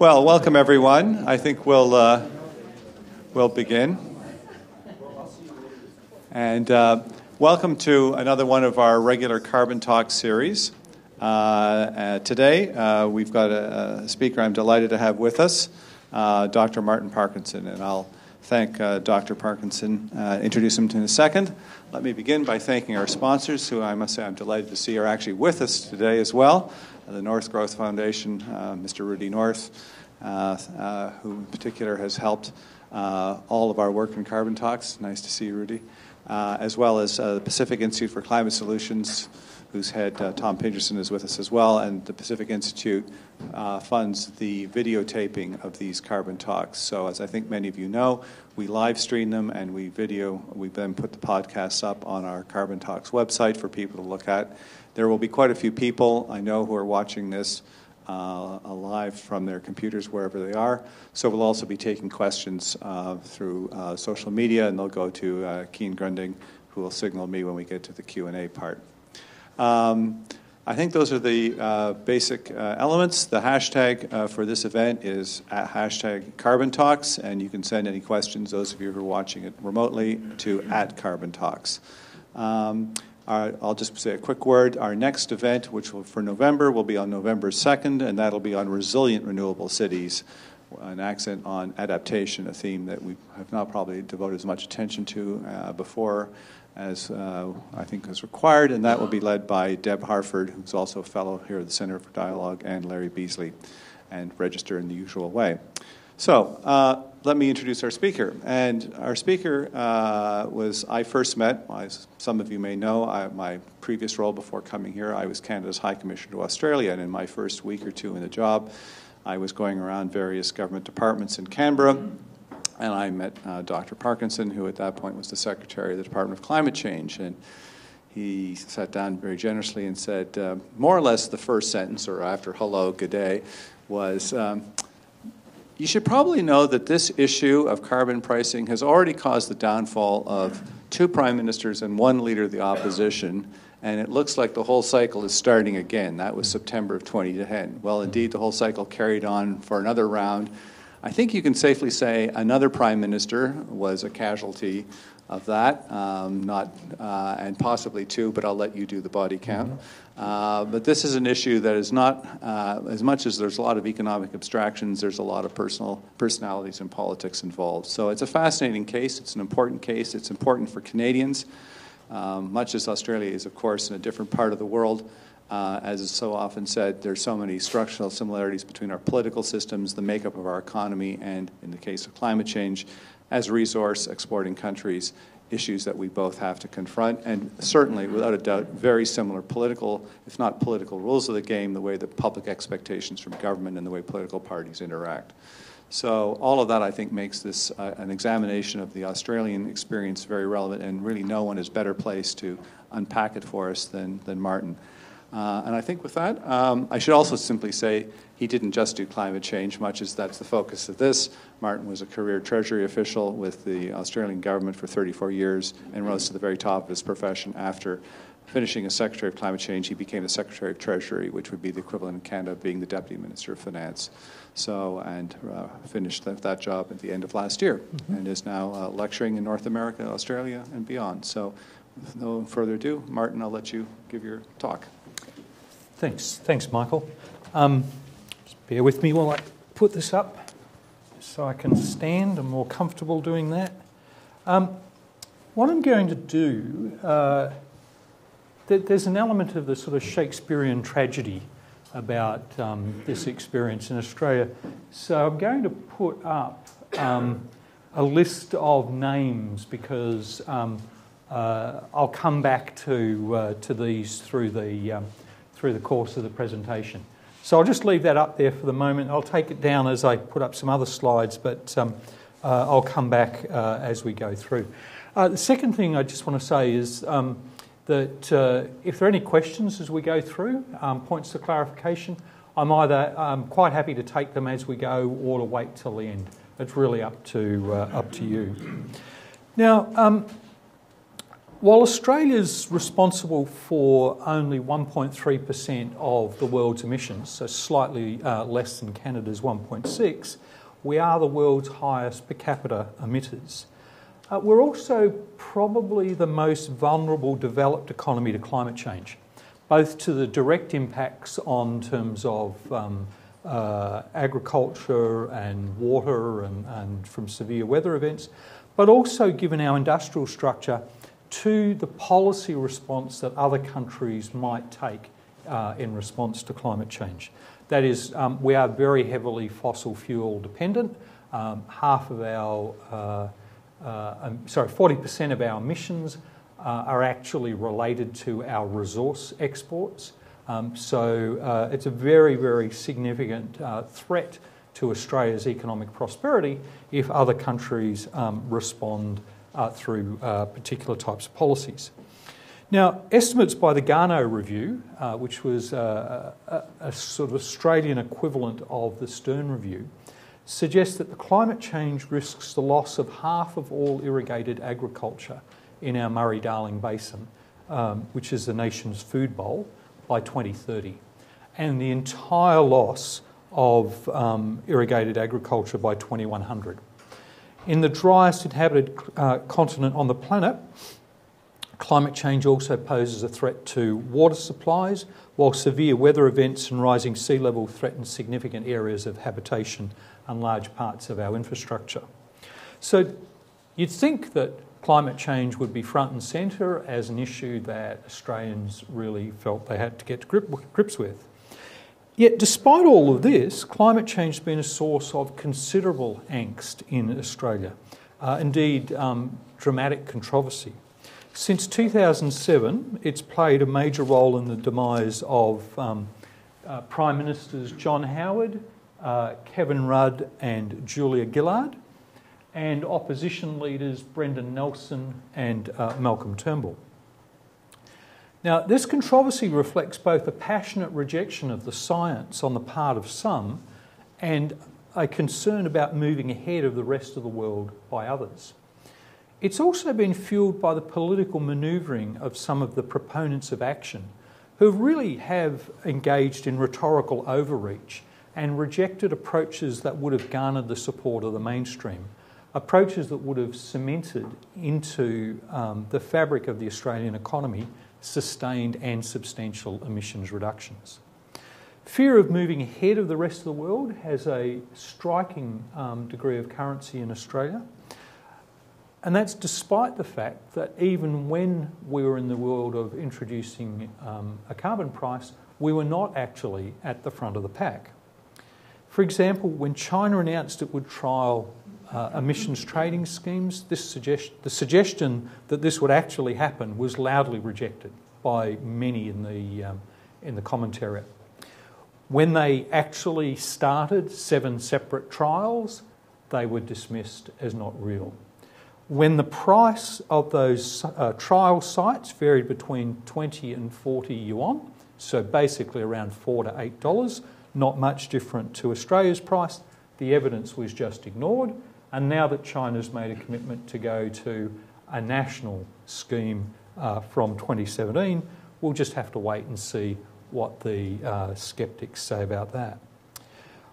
Well, welcome everyone. I think we'll uh, we'll begin. And uh, welcome to another one of our regular Carbon Talk series. Uh, uh today uh, we've got a, a, speaker I'm delighted to have with us, uh, Dr. Martin Parkinson, and I'll thank Dr. Parkinson. introduce him to in a second. Let me begin by thanking our sponsors, who I must say I'm delighted to see are actually with us today as well the North Growth Foundation, uh, Mr. Rudy North, uh, uh, who in particular has helped all of our work in carbon talks. Nice to see you, Rudy. as well as the Pacific Institute for Climate Solutions, whose head, uh, Tom Pedersen, is with us as well, and the Pacific Institute uh, funds the videotaping of these carbon talks. So, as I think many of you know, we live stream them and we video, we then put the podcasts up on our Carbon Talks website for people to look at. There will be quite a few people I know who are watching this uh, live from their computers wherever they are. So we'll also be taking questions uh, through uh, social media, and they'll go to uh, Keen Grunding, who will signal me when we get to the Q&A part. Um, I think those are the uh, basic uh, elements. The hashtag uh, for this event is at hashtag Carbon Talks, and you can send any questions, those of you who are watching it remotely, to at Carbon Talks. Um, our, I'll just say a quick word. Our next event, which will, for November, will be on November 2nd, and that'll be on resilient renewable cities, an accent on adaptation, a theme that we have not probably devoted as much attention to uh, before as uh, I think is required, and that will be led by Deb Harford, who's also a fellow here at the Center for Dialogue, and Larry Beasley, and register in the usual way. So, uh, let me introduce our speaker. And our speaker uh, was, I first met, as some of you may know, I, my previous role before coming here, I was Canada's High Commissioner to Australia. And in my first week or two in the job, I was going around various government departments in Canberra. And I met uh, Dr. Parkinson, who at that point was the Secretary of the Department of Climate Change. And he sat down very generously and said, uh, more or less the first sentence, or after hello, good day, was, um, you should probably know that this issue of carbon pricing has already caused the downfall of two prime ministers and one leader of the opposition, and it looks like the whole cycle is starting again. That was September of 2010. Well, indeed, the whole cycle carried on for another round. I think you can safely say another prime minister was a casualty of that, um, not uh, and possibly two, but I'll let you do the body count. Mm-hmm. Uh, but this is an issue that is not uh, as much as there's a lot of economic abstractions. There's a lot of personal personalities and politics involved. So it's a fascinating case. It's an important case. It's important for Canadians, um, much as Australia is, of course, in a different part of the world. Uh, as is so often said, there's so many structural similarities between our political systems, the makeup of our economy, and in the case of climate change, as resource exporting countries issues that we both have to confront, and certainly, without a doubt, very similar political, if not political rules of the game, the way that public expectations from government and the way political parties interact. So all of that, I think, makes this uh, an examination of the Australian experience very relevant, and really no one is better placed to unpack it for us than, than Martin. Uh, and I think with that, um, I should also simply say he didn't just do climate change, much as that's the focus of this. Martin was a career Treasury official with the Australian government for 34 years and rose to the very top of his profession after finishing as Secretary of Climate Change. He became the Secretary of Treasury, which would be the equivalent in Canada of being the Deputy Minister of Finance. So, and uh, finished that, that, job at the end of last year mm-hmm. and is now uh, lecturing in North America, Australia, and beyond. So, with no further ado, Martin, I'll let you give your talk. Thanks, thanks, Michael. Um, just bear with me while I put this up, so I can stand. I'm more comfortable doing that. Um, what I'm going to do, uh, th- there's an element of the sort of Shakespearean tragedy about um, this experience in Australia. So I'm going to put up um, a list of names because um, uh, I'll come back to uh, to these through the um, through the course of the presentation. So I'll just leave that up there for the moment. I'll take it down as I put up some other slides, but um, uh, I'll come back uh, as we go through. Uh, the second thing I just want to say is um, that uh, if there are any questions as we go through, um, points of clarification, I'm either um, quite happy to take them as we go or to wait till the end. It's really up to, uh, up to you. Now, um, while Australia's responsible for only 1.3% of the world's emissions, so slightly uh, less than Canada's 1.6, we are the world's highest per capita emitters. Uh, we're also probably the most vulnerable developed economy to climate change, both to the direct impacts on terms of um, uh, agriculture and water and, and from severe weather events, but also given our industrial structure to the policy response that other countries might take uh, in response to climate change. That is, um, we are very heavily fossil fuel dependent. Um, half of our uh, uh, um, sorry, 40% of our emissions uh, are actually related to our resource exports. Um, so uh, it's a very, very significant uh, threat to Australia's economic prosperity if other countries um, respond uh, through uh, particular types of policies. Now, estimates by the Garnaut Review, which was a, a, a sort of Australian equivalent of the Stern Review, suggests that the climate change risks the loss of half of all irrigated agriculture in our Murray Darling Basin, um, which is the nation's food bowl, by 2030, and the entire loss of um, irrigated agriculture by 2100. In the driest inhabited uh, continent on the planet, climate change also poses a threat to water supplies, while severe weather events and rising sea level threaten significant areas of habitation and large parts of our infrastructure. So you'd think that climate change would be front and centre as an issue that Australians really felt they had to get to grip, grips with. Yet, despite all of this, climate change has been a source of considerable angst in Australia, uh, indeed, um, dramatic controversy. Since 2007, it's played a major role in the demise of um, uh, Prime Ministers John Howard, uh, Kevin Rudd and Julia Gillard, and opposition leaders Brendan Nelson and uh, Malcolm Turnbull. Now, this controversy reflects both a passionate rejection of the science on the part of some and a concern about moving ahead of the rest of the world by others. It's also been fueled by the political manoeuvring of some of the proponents of action who really have engaged in rhetorical overreach and rejected approaches that would have garnered the support of the mainstream, approaches that would have cemented into um, the fabric of the Australian economy sustained and substantial emissions reductions. Fear of moving ahead of the rest of the world has a striking um, degree of currency in Australia. And that's despite the fact that even when we were in the world of introducing um, a carbon price, we were not actually at the front of the pack. For example, when China announced it would trial uh, emissions trading schemes, this suggest- the suggestion that this would actually happen was loudly rejected by many in the, um, in the commentary. When they actually started seven separate trials, they were dismissed as not real. When the price of those uh, trial sites varied between 20 and 40 yuan, so basically around four to eight dollars, not much different to Australia's price. The evidence was just ignored. And now that China's made a commitment to go to a national scheme uh, from 2017, we'll just have to wait and see what the uh, skeptics say about that.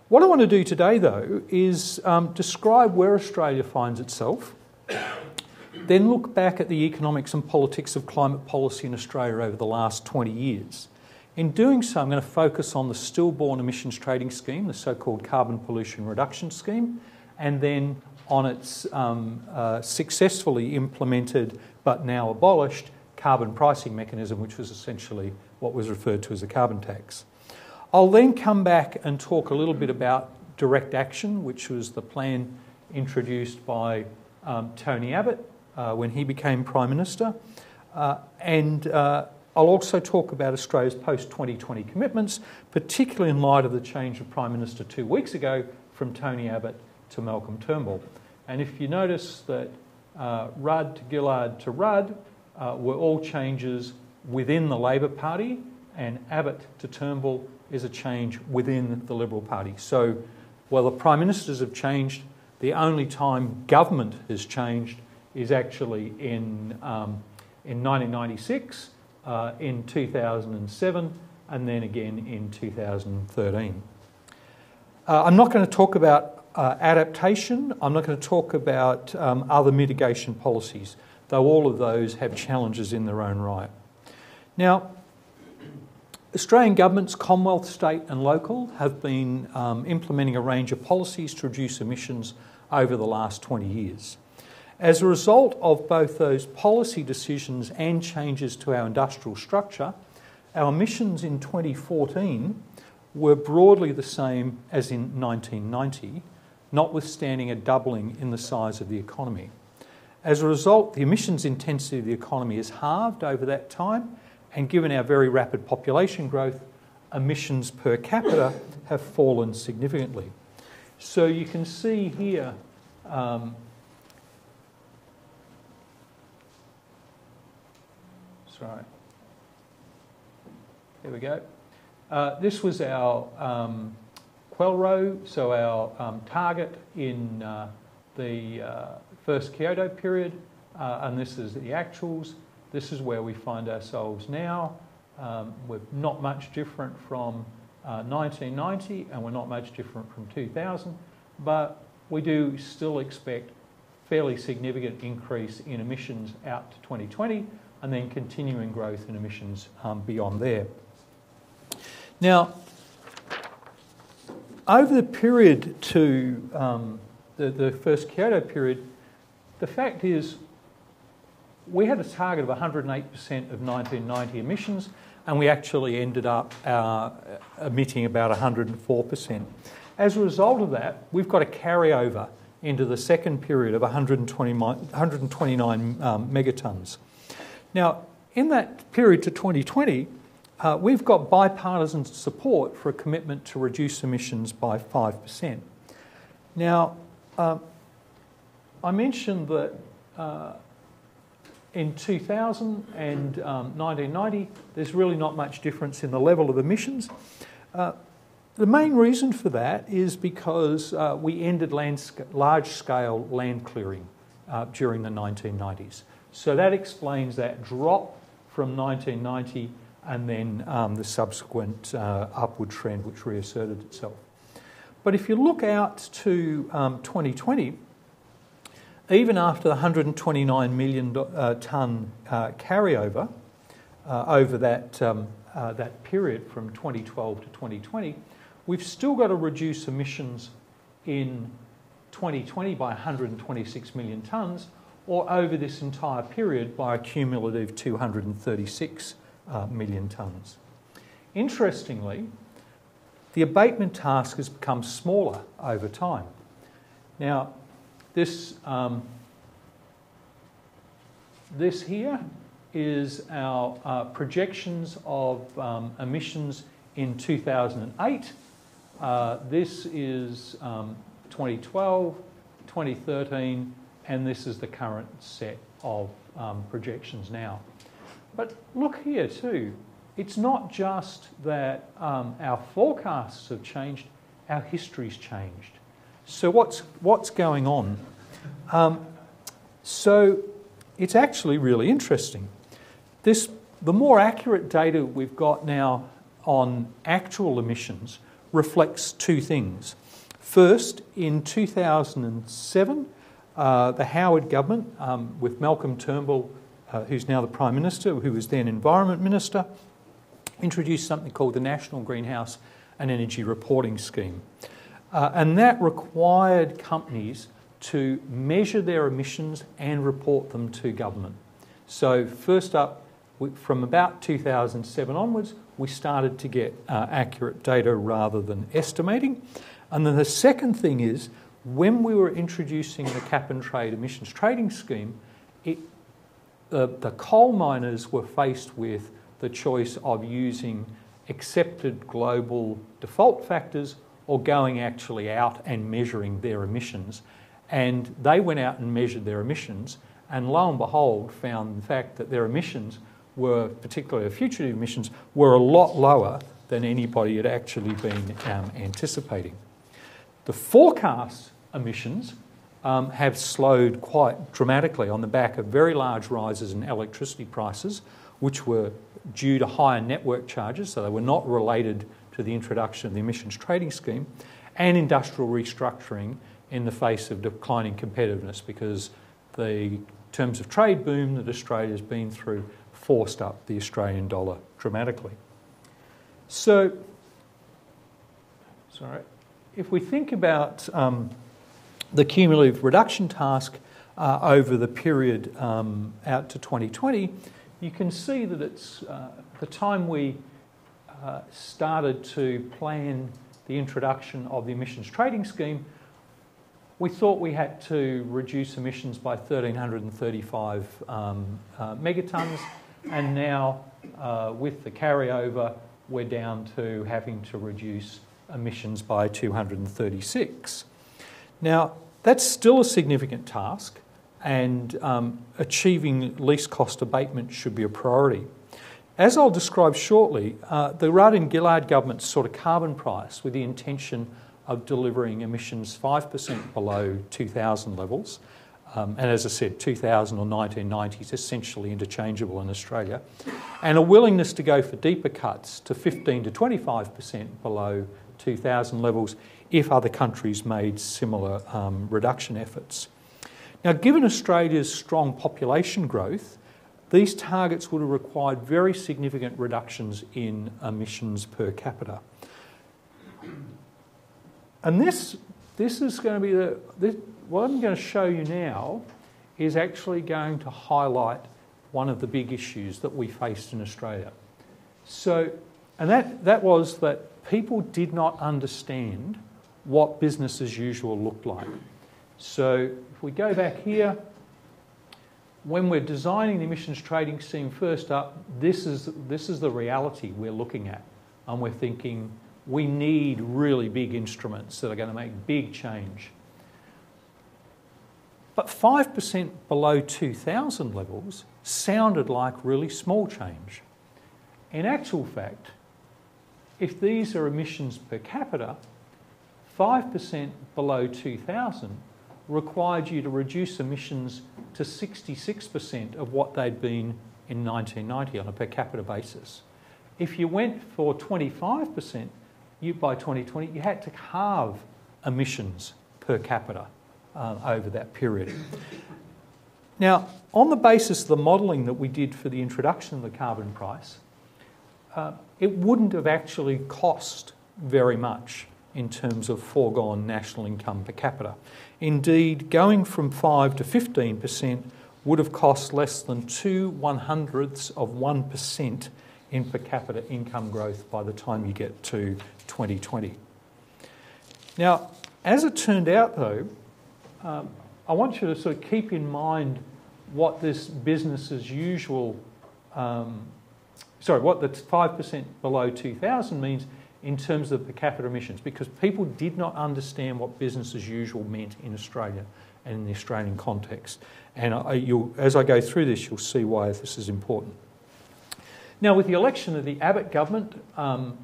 What I want to do today, though, is um, describe where Australia finds itself, then look back at the economics and politics of climate policy in Australia over the last 20 years in doing so, I'm going to focus on the stillborn emissions trading scheme, the so called carbon pollution reduction scheme, and then on its um, uh, successfully implemented but now abolished carbon pricing mechanism, which was essentially what was referred to as a carbon tax. I'll then come back and talk a little bit about direct action, which was the plan introduced by um, Tony Abbott uh, when he became Prime Minister, uh, and uh, I'll also talk about Australia's post 2020 commitments, particularly in light of the change of Prime Minister two weeks ago from Tony Abbott to Malcolm Turnbull. And if you notice that uh, Rudd to Gillard to Rudd uh, were all changes within the Labor Party, and Abbott to Turnbull is a change within the Liberal Party. So while the Prime Ministers have changed, the only time government has changed is actually in um, in 1996, uh, in 2007, and then again in 2013. Uh, I'm not going to talk about uh, adaptation, I'm not going to talk about um, other mitigation policies, though all of those have challenges in their own right. Now, Australian governments, Commonwealth, state, and local, have been um, implementing a range of policies to reduce emissions over the last 20 years. As a result of both those policy decisions and changes to our industrial structure, our emissions in 2014 were broadly the same as in 1990, notwithstanding a doubling in the size of the economy. As a result, the emissions intensity of the economy has halved over that time, and given our very rapid population growth, emissions per capita have fallen significantly. So you can see here um, sorry. There we go. Uh, this was our um, QELRO, so our um, target in uh, the uh, first Kyoto period, uh, and this is the actuals. This is where we find ourselves now. Um, we're not much different from 1990, uh, and we're not much different from 2000, but we do still expect fairly significant increase in emissions out to 2020 and then continuing growth in emissions um, beyond there. Now, over the period to um, the, the first Kyoto period, the fact is we had a target of 108% of 1990 emissions, and we actually ended up uh, emitting about 104%. As a result of that, we've got a carryover into the second period of 120, 129 um, megatons. Now, in that period to 2020, uh, we've got bipartisan support for a commitment to reduce emissions by 5%. Now, uh, I mentioned that uh, in 2000 and um, 1990, there's really not much difference in the level of emissions. Uh, the main reason for that is because uh, we ended large scale land clearing uh, during the 1990s. So that explains that drop from 1990 and then um, the subsequent uh, upward trend which reasserted itself. But if you look out to um, 2020, even after the 129 million uh, tonne uh, carryover uh, over that, um, uh, that period from 2012 to 2020, we've still got to reduce emissions in 2020 by 126 million tonnes, or over this entire period by a cumulative 236 uh, million tonnes. Interestingly, the abatement task has become smaller over time. Now, this, um, this here is our uh, projections of um, emissions in 2008. Uh, this is um, 2012, 2013, and this is the current set of um, projections now. But look here too, it's not just that um, our forecasts have changed, our history's changed. So what's, what's going on? Um, so it's actually really interesting. This, the more accurate data we've got now on actual emissions reflects two things. First, in 2007, uh, the Howard government, um, with Malcolm Turnbull, uh, who's now the Prime Minister, who was then Environment Minister, introduced something called the National Greenhouse and Energy Reporting Scheme. Uh, and that required companies to measure their emissions and report them to government. So, first up, from about 2007 onwards, we started to get uh, accurate data rather than estimating. And then the second thing is when we were introducing the cap and trade emissions trading scheme, it, uh, the coal miners were faced with the choice of using accepted global default factors or going actually out and measuring their emissions. And they went out and measured their emissions, and lo and behold, found the fact that their emissions were, particularly the fugitive emissions, were a lot lower than anybody had actually been um, anticipating. The forecast emissions um, have slowed quite dramatically on the back of very large rises in electricity prices, which were due to higher network charges, so they were not related to the introduction of the emissions trading scheme, and industrial restructuring in the face of declining competitiveness because the terms of trade boom that Australia has been through forced up the Australian dollar dramatically. So, sorry, if we think about um, the cumulative reduction task uh, over the period um, out to 2020, you can see that it's uh, the time we uh, started to plan the introduction of the emissions trading scheme, we thought we had to reduce emissions by 1,335 um, uh, megatons, and now uh, with the carryover, we're down to having to reduce emissions by 236. Now, that's still a significant task, and um, achieving least cost abatement should be a priority. As I'll describe shortly, uh, the Rudd and Gillard government sought a carbon price with the intention of delivering emissions 5% below 2000 levels. Um, and as I said, 2000 or 1990 is essentially interchangeable in Australia. And a willingness to go for deeper cuts to 15 to 25% below 2000 levels if other countries made similar um, reduction efforts. Now, given Australia's strong population growth, these targets would have required very significant reductions in emissions per capita. And this, this is going to be the, this, what I'm going to show you now is actually going to highlight one of the big issues that we faced in Australia. So, and that, that was that people did not understand what business as usual looked like. So, if we go back here, when we're designing the emissions trading scheme first up, this is, this is the reality we're looking at. And we're thinking we need really big instruments that are going to make big change. But 5% below 2000 levels sounded like really small change. In actual fact, if these are emissions per capita, 5% below 2000 required you to reduce emissions to 66% of what they'd been in 1990 on a per capita basis. If you went for 25%, you, by 2020, you had to halve emissions per capita uh, over that period. Now, on the basis of the modelling that we did for the introduction of the carbon price, uh, it wouldn't have actually cost very much in terms of foregone national income per capita. Indeed, going from 5 to 15% would have cost less than two one hundredths of 1% in per capita income growth by the time you get to 2020. Now, as it turned out though, um, I want you to sort of keep in mind what this business as usual, um, sorry, what the 5% below 2000 means in terms of per capita emissions because people did not understand what business as usual meant in Australia and in the Australian context. And I, as I go through this, you'll see why this is important. Now, with the election of the Abbott government, um,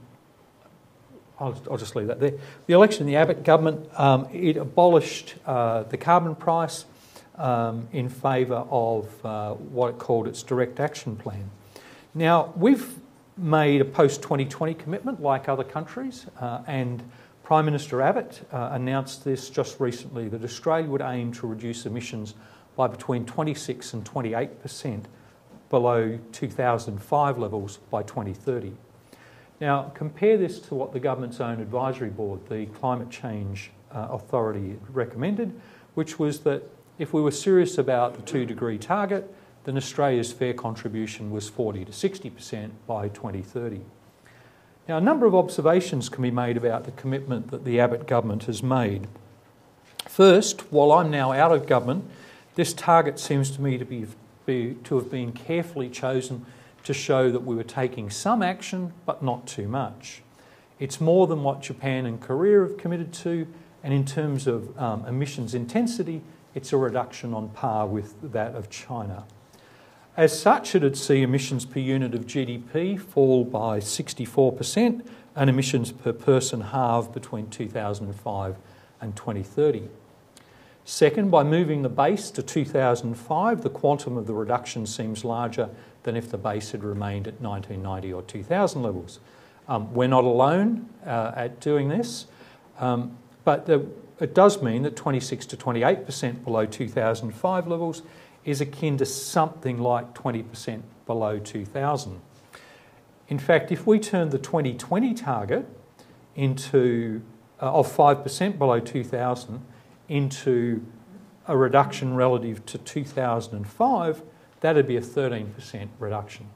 I'll, I'll, just leave that there. The election of the Abbott government, um, it abolished uh, the carbon price um, in favour of uh, what it called its direct action plan. Now, we've made a post 2020 commitment like other countries, uh, and Prime Minister Abbott uh, announced this just recently that Australia would aim to reduce emissions by between 26 and 28 percent below 2005 levels by 2030. Now, compare this to what the government's own advisory board, the Climate Change uh, Authority, recommended, which was that if we were serious about the two degree target, then Australia's fair contribution was 40 to 60% by 2030. Now, a number of observations can be made about the commitment that the Abbott government has made. First, while I'm now out of government, this target seems to me to, be, be, to have been carefully chosen to show that we were taking some action, but not too much. It's more than what Japan and Korea have committed to, and in terms of um, emissions intensity, it's a reduction on par with that of China. As such, it'd see emissions per unit of GDP fall by 64% and emissions per person halve between 2005 and 2030. Second, by moving the base to 2005, the quantum of the reduction seems larger than if the base had remained at 1990 or 2000 levels. Um, we're not alone uh, at doing this, um, but the, it does mean that 26 to 28% below 2005 levels is akin to something like 20% below 2000. In fact, if we turn the 2020 target into uh, of 5% below 2000 into a reduction relative to 2005, that'd be a 13% reduction.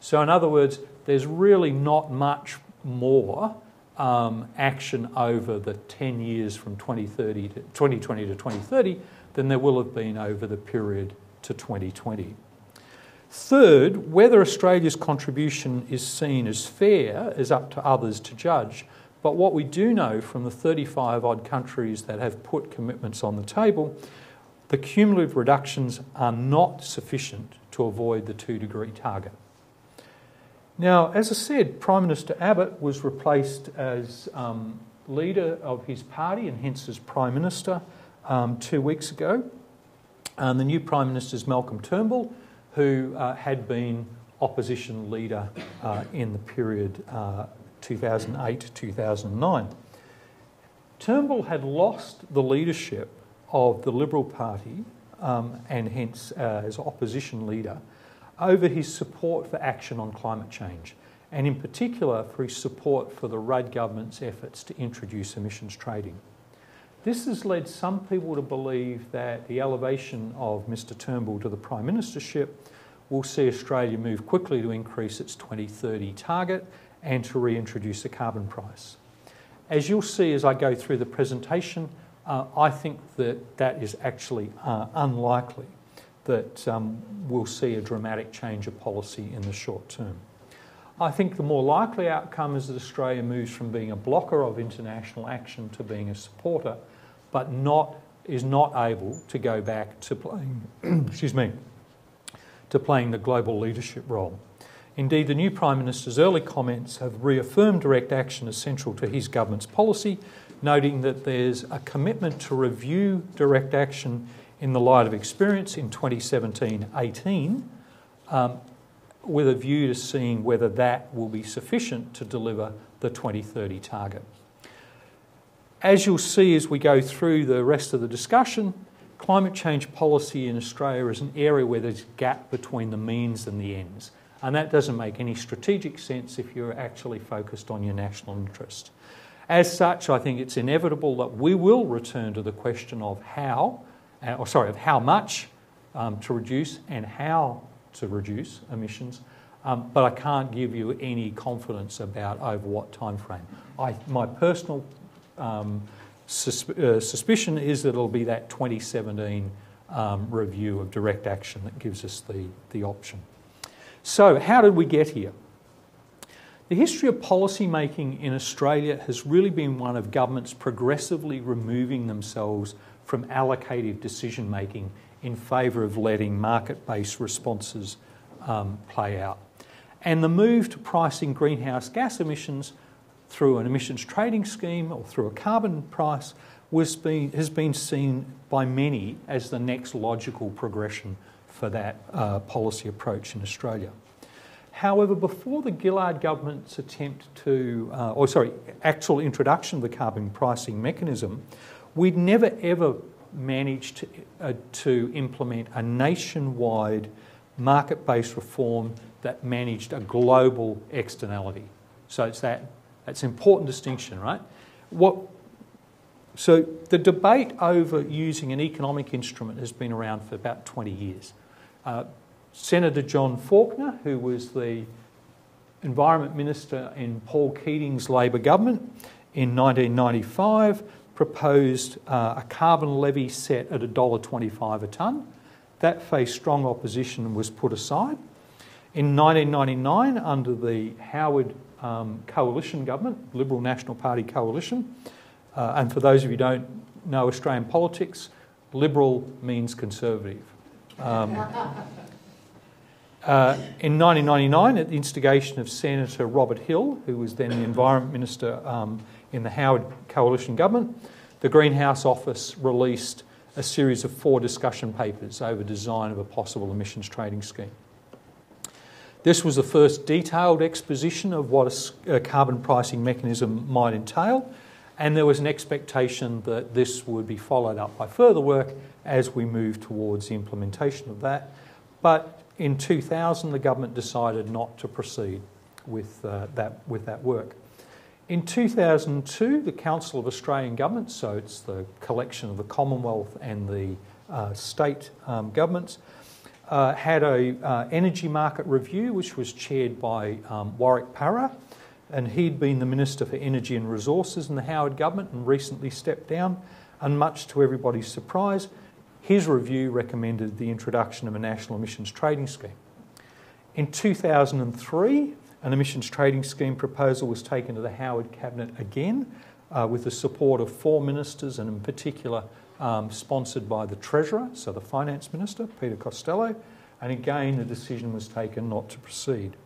So, in other words, there's really not much more um, action over the 10 years from 2030 to 2020 to 2030 than there will have been over the period to 2020. Third, whether Australia's contribution is seen as fair is up to others to judge. But what we do know from the 35 odd countries that have put commitments on the table, the cumulative reductions are not sufficient to avoid the two degree target. Now, as I said, Prime Minister Abbott was replaced as um, leader of his party and hence as Prime Minister um, two weeks ago. And the new Prime Minister is Malcolm Turnbull, who uh, had been opposition leader uh, in the period uh, 2008 2009. Turnbull had lost the leadership of the Liberal Party um, and hence uh, as opposition leader over his support for action on climate change and in particular for his support for the Rudd government's efforts to introduce emissions trading. This has led some people to believe that the elevation of Mr Turnbull to the Prime Ministership will see Australia move quickly to increase its 2030 target and to reintroduce a carbon price. As you'll see as I go through the presentation, uh, I think that that is actually uh, unlikely that um, we'll see a dramatic change of policy in the short term. I think the more likely outcome is that Australia moves from being a blocker of international action to being a supporter, but not is not able to go back to playing, excuse me, to playing the global leadership role. Indeed, the new Prime Minister's early comments have reaffirmed direct action as central to his government's policy, noting that there's a commitment to review direct action in the light of experience in 2017 18, um, with a view to seeing whether that will be sufficient to deliver the 2030 target. As you'll see as we go through the rest of the discussion, climate change policy in Australia is an area where there's a gap between the means and the ends. And that doesn't make any strategic sense if you're actually focused on your national interest. As such, I think it's inevitable that we will return to the question of how, uh, or sorry, of how much um, to reduce and how to reduce emissions. Um, but I can't give you any confidence about over what time frame. I, my personal um, sus- uh, suspicion is that it'll be that 2017 um, review of direct action that gives us the, the option. So, how did we get here? The history of policy making in Australia has really been one of governments progressively removing themselves from allocative decision making in favour of letting market based responses um, play out. And the move to pricing greenhouse gas emissions through an emissions trading scheme or through a carbon price was been, has been seen by many as the next logical progression for that uh, policy approach in Australia. However, before the Gillard government's attempt to, uh, or sorry, actual introduction of the carbon pricing mechanism, we'd never ever managed to, uh, to implement a nationwide market based reform that managed a global externality. So it's that that's an important distinction, right? What, so the debate over using an economic instrument has been around for about 20 years. Uh, Senator John Faulkner, who was the Environment Minister in Paul Keating's Labor government in 1995, proposed uh, a carbon levy set at $1.25 a tonne. That faced strong opposition and was put aside. In 1999, under the Howard um, coalition government, Liberal National Party coalition, uh, and for those of you who don't know Australian politics, Liberal means conservative. Um, uh, in 1999, at the instigation of Senator Robert Hill, who was then the Environment Minister um, in the Howard Coalition government, the Greenhouse Office released a series of four discussion papers over design of a possible emissions trading scheme. This was the first detailed exposition of what a carbon pricing mechanism might entail, and there was an expectation that this would be followed up by further work as we move towards the implementation of that. But in 2000, the government decided not to proceed with, uh, that, with that work. In 2002, the Council of Australian Governments, so it's the collection of the Commonwealth and the uh, state um, governments, uh, had a uh, energy market review which was chaired by um, Warwick Parer, and he'd been the Minister for Energy and Resources in the Howard government and recently stepped down. And much to everybody's surprise, his review recommended the introduction of a national emissions trading scheme. In 2003, an emissions trading scheme proposal was taken to the Howard Cabinet again uh, with the support of four ministers and in particular um, sponsored by the Treasurer, so the Finance Minister, Peter Costello, and again the decision was taken not to proceed.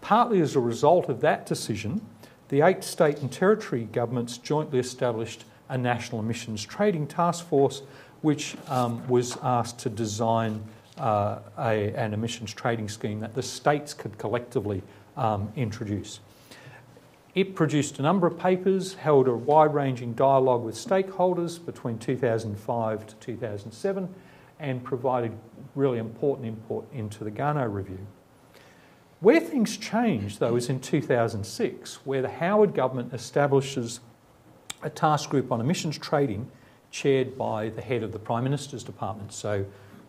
Partly as a result of that decision, the eight state and territory governments jointly established a national emissions trading task force which um, was asked to design uh, a, an emissions trading scheme that the states could collectively um, introduce. It produced a number of papers, held a wide ranging dialogue with stakeholders between 2005 to 2007, and provided really important input into the Garnaut Review. Where things changed, though, is in 2006, where the Howard government establishes a task group on emissions trading chaired by the head of the Prime Minister's Department, so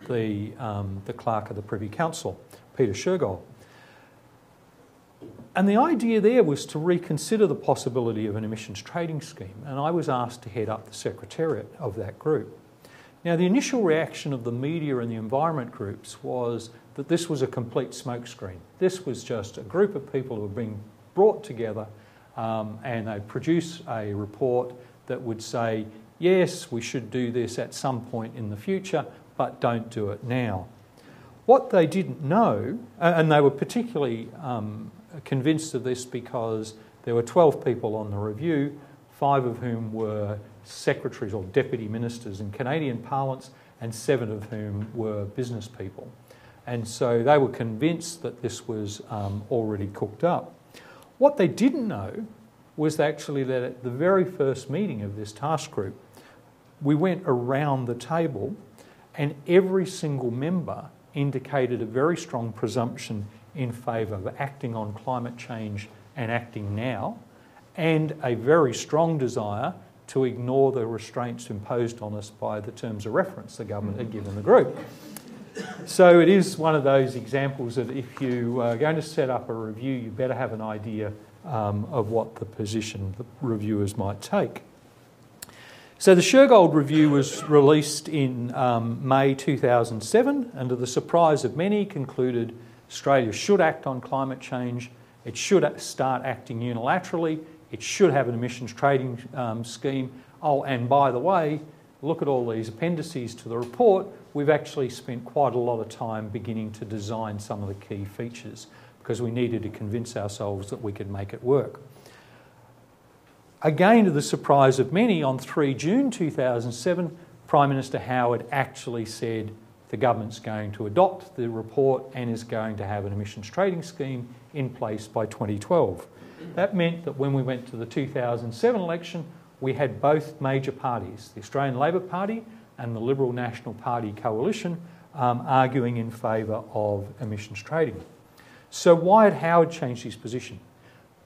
the, um, the clerk of the Privy Council, Peter Shergold. And the idea there was to reconsider the possibility of an emissions trading scheme, and I was asked to head up the secretariat of that group. Now, the initial reaction of the media and the environment groups was that this was a complete smokescreen. This was just a group of people who were being brought together um, and they produce a report that would say, yes, we should do this at some point in the future, but don't do it now. What they didn't know, and they were particularly um, convinced of this because there were 12 people on the review, five of whom were secretaries or deputy ministers in Canadian parlance, and seven of whom were business people. And so they were convinced that this was um, already cooked up. What they didn't know was actually that at the very first meeting of this task group, we went around the table and every single member indicated a very strong presumption in favour of acting on climate change and acting now, and a very strong desire to ignore the restraints imposed on us by the terms of reference the government had given the group. So it is one of those examples that if you are going to set up a review, you better have an idea um, of what the position the reviewers might take. So the Shergold Review was released in um, May 2007 and to the surprise of many concluded Australia should act on climate change. It should start acting unilaterally. It should have an emissions trading um, scheme. Oh, and by the way, look at all these appendices to the report. We've actually spent quite a lot of time beginning to design some of the key features because we needed to convince ourselves that we could make it work. Again, to the surprise of many, on 3 June 2007, Prime Minister Howard actually said the government's going to adopt the report and is going to have an emissions trading scheme in place by 2012. That meant that when we went to the 2007 election, we had both major parties, the Australian Labor Party and the Liberal National Party coalition, um, arguing in favour of emissions trading. So, why had Howard changed his position?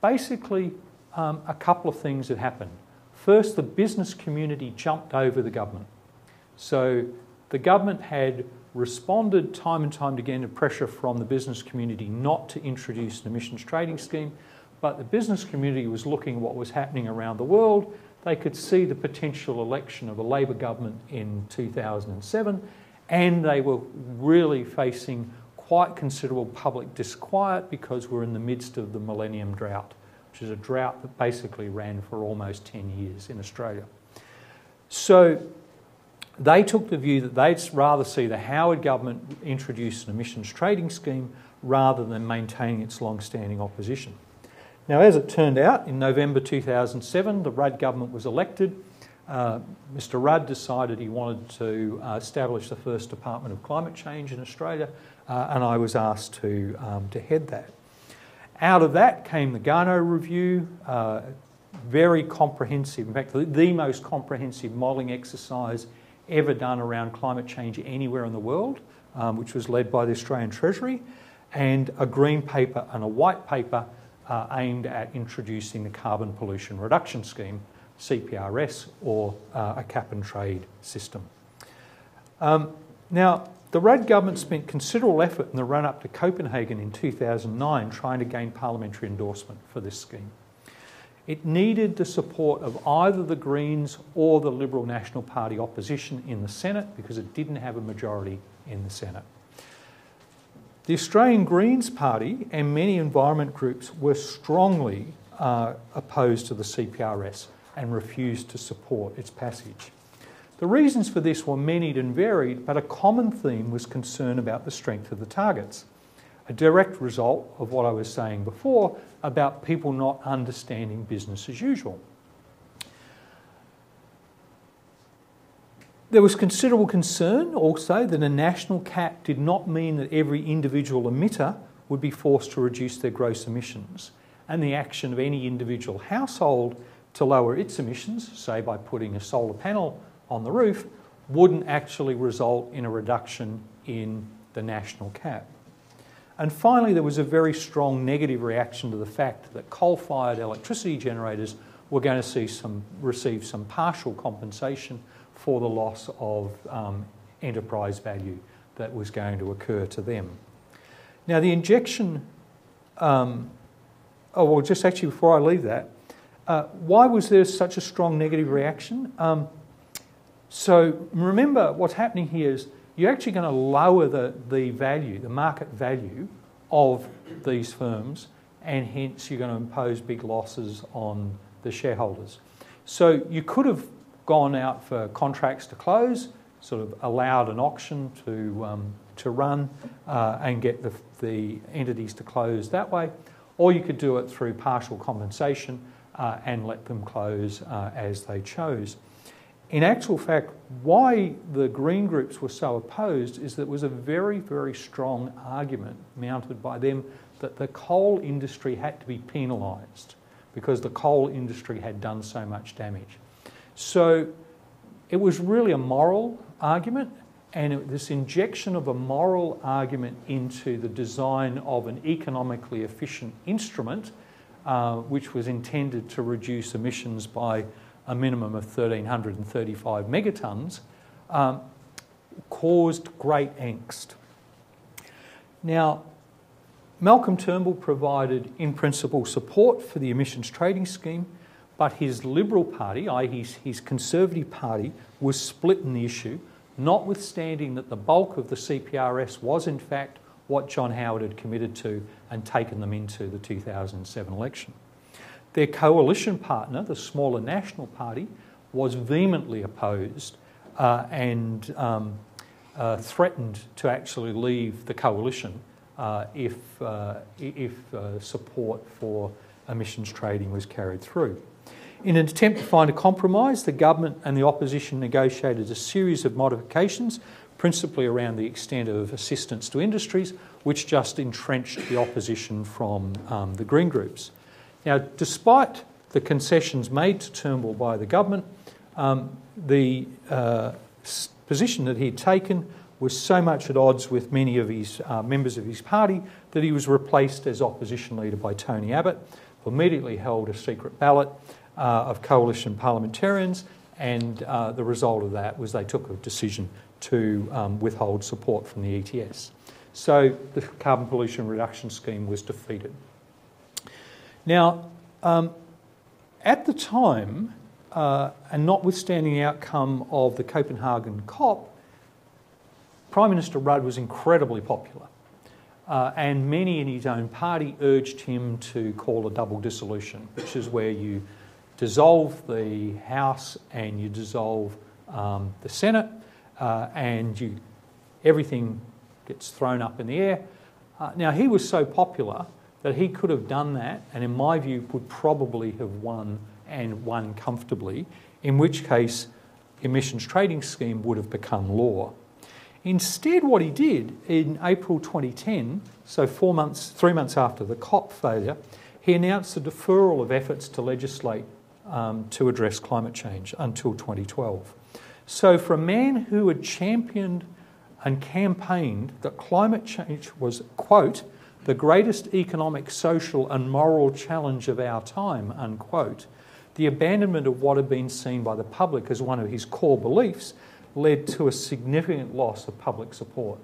Basically, um, a couple of things had happened. First, the business community jumped over the government. So, the government had responded time and time again to pressure from the business community not to introduce an emissions trading scheme, but the business community was looking at what was happening around the world. They could see the potential election of a Labor government in 2007, and they were really facing quite considerable public disquiet because we're in the midst of the millennium drought, which is a drought that basically ran for almost 10 years in Australia. So they took the view that they'd rather see the Howard government introduce an emissions trading scheme rather than maintaining its long standing opposition. Now, as it turned out, in November 2007, the Rudd government was elected, uh, Mr. Rudd decided he wanted to uh, establish the first Department of Climate Change in Australia, uh, and I was asked to, um, to head that. Out of that came the Garnaut Review, uh, very comprehensive, in fact, the, the most comprehensive modelling exercise ever done around climate change anywhere in the world, um, which was led by the Australian Treasury, and a green paper and a white paper uh, aimed at introducing the Carbon Pollution Reduction Scheme, CPRS, or uh, a cap and trade system. Um, now, the Rudd government spent considerable effort in the run up to Copenhagen in 2009 trying to gain parliamentary endorsement for this scheme. It needed the support of either the Greens or the Liberal National Party opposition in the Senate because it didn't have a majority in the Senate. The Australian Greens Party and many environment groups were strongly uh, opposed to the CPRS and refused to support its passage. The reasons for this were many and varied, but a common theme was concern about the strength of the targets a direct result of what I was saying before about people not understanding business as usual. There was considerable concern also that a national cap did not mean that every individual emitter would be forced to reduce their gross emissions, and the action of any individual household to lower its emissions, say by putting a solar panel on the roof, wouldn't actually result in a reduction in the national cap. And finally, there was a very strong negative reaction to the fact that coal fired electricity generators were going to see some, receive some partial compensation for the loss of um, enterprise value that was going to occur to them. Now, the injection, um, oh, well, just actually before I leave that, uh, why was there such a strong negative reaction? Um, so remember, what's happening here is you're actually going to lower the, the value, the market value of these firms, and hence you're going to impose big losses on the shareholders. So you could have gone out for contracts to close, sort of allowed an auction to, um, to run uh, and get the, the entities to close that way, or you could do it through partial compensation uh, and let them close uh, as they chose in actual fact, why the Green groups were so opposed is that it was a very, very strong argument mounted by them that the coal industry had to be penalised because the coal industry had done so much damage. So it was really a moral argument, and this injection of a moral argument into the design of an economically efficient instrument, uh, which was intended to reduce emissions by a minimum of 1,335 megatons, um, caused great angst. Now, Malcolm Turnbull provided in principle support for the emissions trading scheme, but his Liberal Party, i.e., his, his Conservative Party, was split in the issue, notwithstanding that the bulk of the CPRS was in fact what John Howard had committed to and taken them into the 2007 election. Their coalition partner, the smaller National Party, was vehemently opposed uh, and um, uh, threatened to actually leave the coalition uh, if, uh, if uh, support for emissions trading was carried through. In an attempt to find a compromise, the government and the opposition negotiated a series of modifications, principally around the extent of assistance to industries, which just entrenched the opposition from um, the Green groups. Now, despite the concessions made to Turnbull by the government, um, the uh, position that he'd taken was so much at odds with many of his uh, members of his party that he was replaced as opposition leader by Tony Abbott, who immediately held a secret ballot uh, of coalition parliamentarians, and uh, the result of that was they took a decision to um, withhold support from the ETS. So the carbon pollution reduction scheme was defeated. Now, um, at the time, uh, and notwithstanding the outcome of the Copenhagen COP, Prime Minister Rudd was incredibly popular. Uh, and many in his own party urged him to call a double dissolution, which is where you dissolve the House and you dissolve um, the Senate, uh, and you, everything gets thrown up in the air. Uh, now, he was so popular that he could have done that, and in my view, would probably have won and won comfortably in which case emissions trading scheme would have become law. Instead, what he did in April 2010, so four months, three months after the COP failure, he announced the deferral of efforts to legislate um, to address climate change until 2012. So, for a man who had championed and campaigned that climate change was, quote, the greatest economic, social, and moral challenge of our time, unquote, the abandonment of what had been seen by the public as one of his core beliefs led to a significant loss of public support.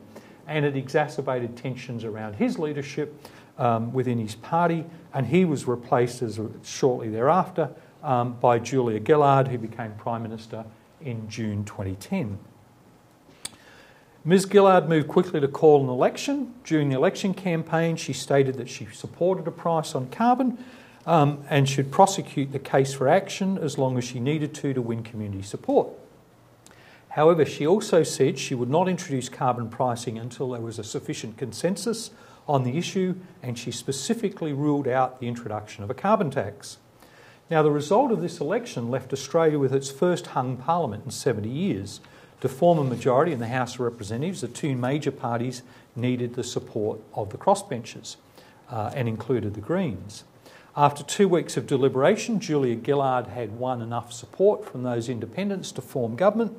And it exacerbated tensions around his leadership um, within his party, and he was replaced as, shortly thereafter um, by Julia Gillard, who became Prime Minister in June 2010. Ms. Gillard moved quickly to call an election. During the election campaign, she stated that she supported a price on carbon um, and should prosecute the case for action as long as she needed to to win community support. However, she also said she would not introduce carbon pricing until there was a sufficient consensus on the issue, and she specifically ruled out the introduction of a carbon tax. Now, the result of this election left Australia with its first hung parliament in 70 years. To form a majority in the House of Representatives, the two major parties needed the support of the crossbenchers uh, and included the Greens. After two weeks of deliberation, Julia Gillard had won enough support from those independents to form government,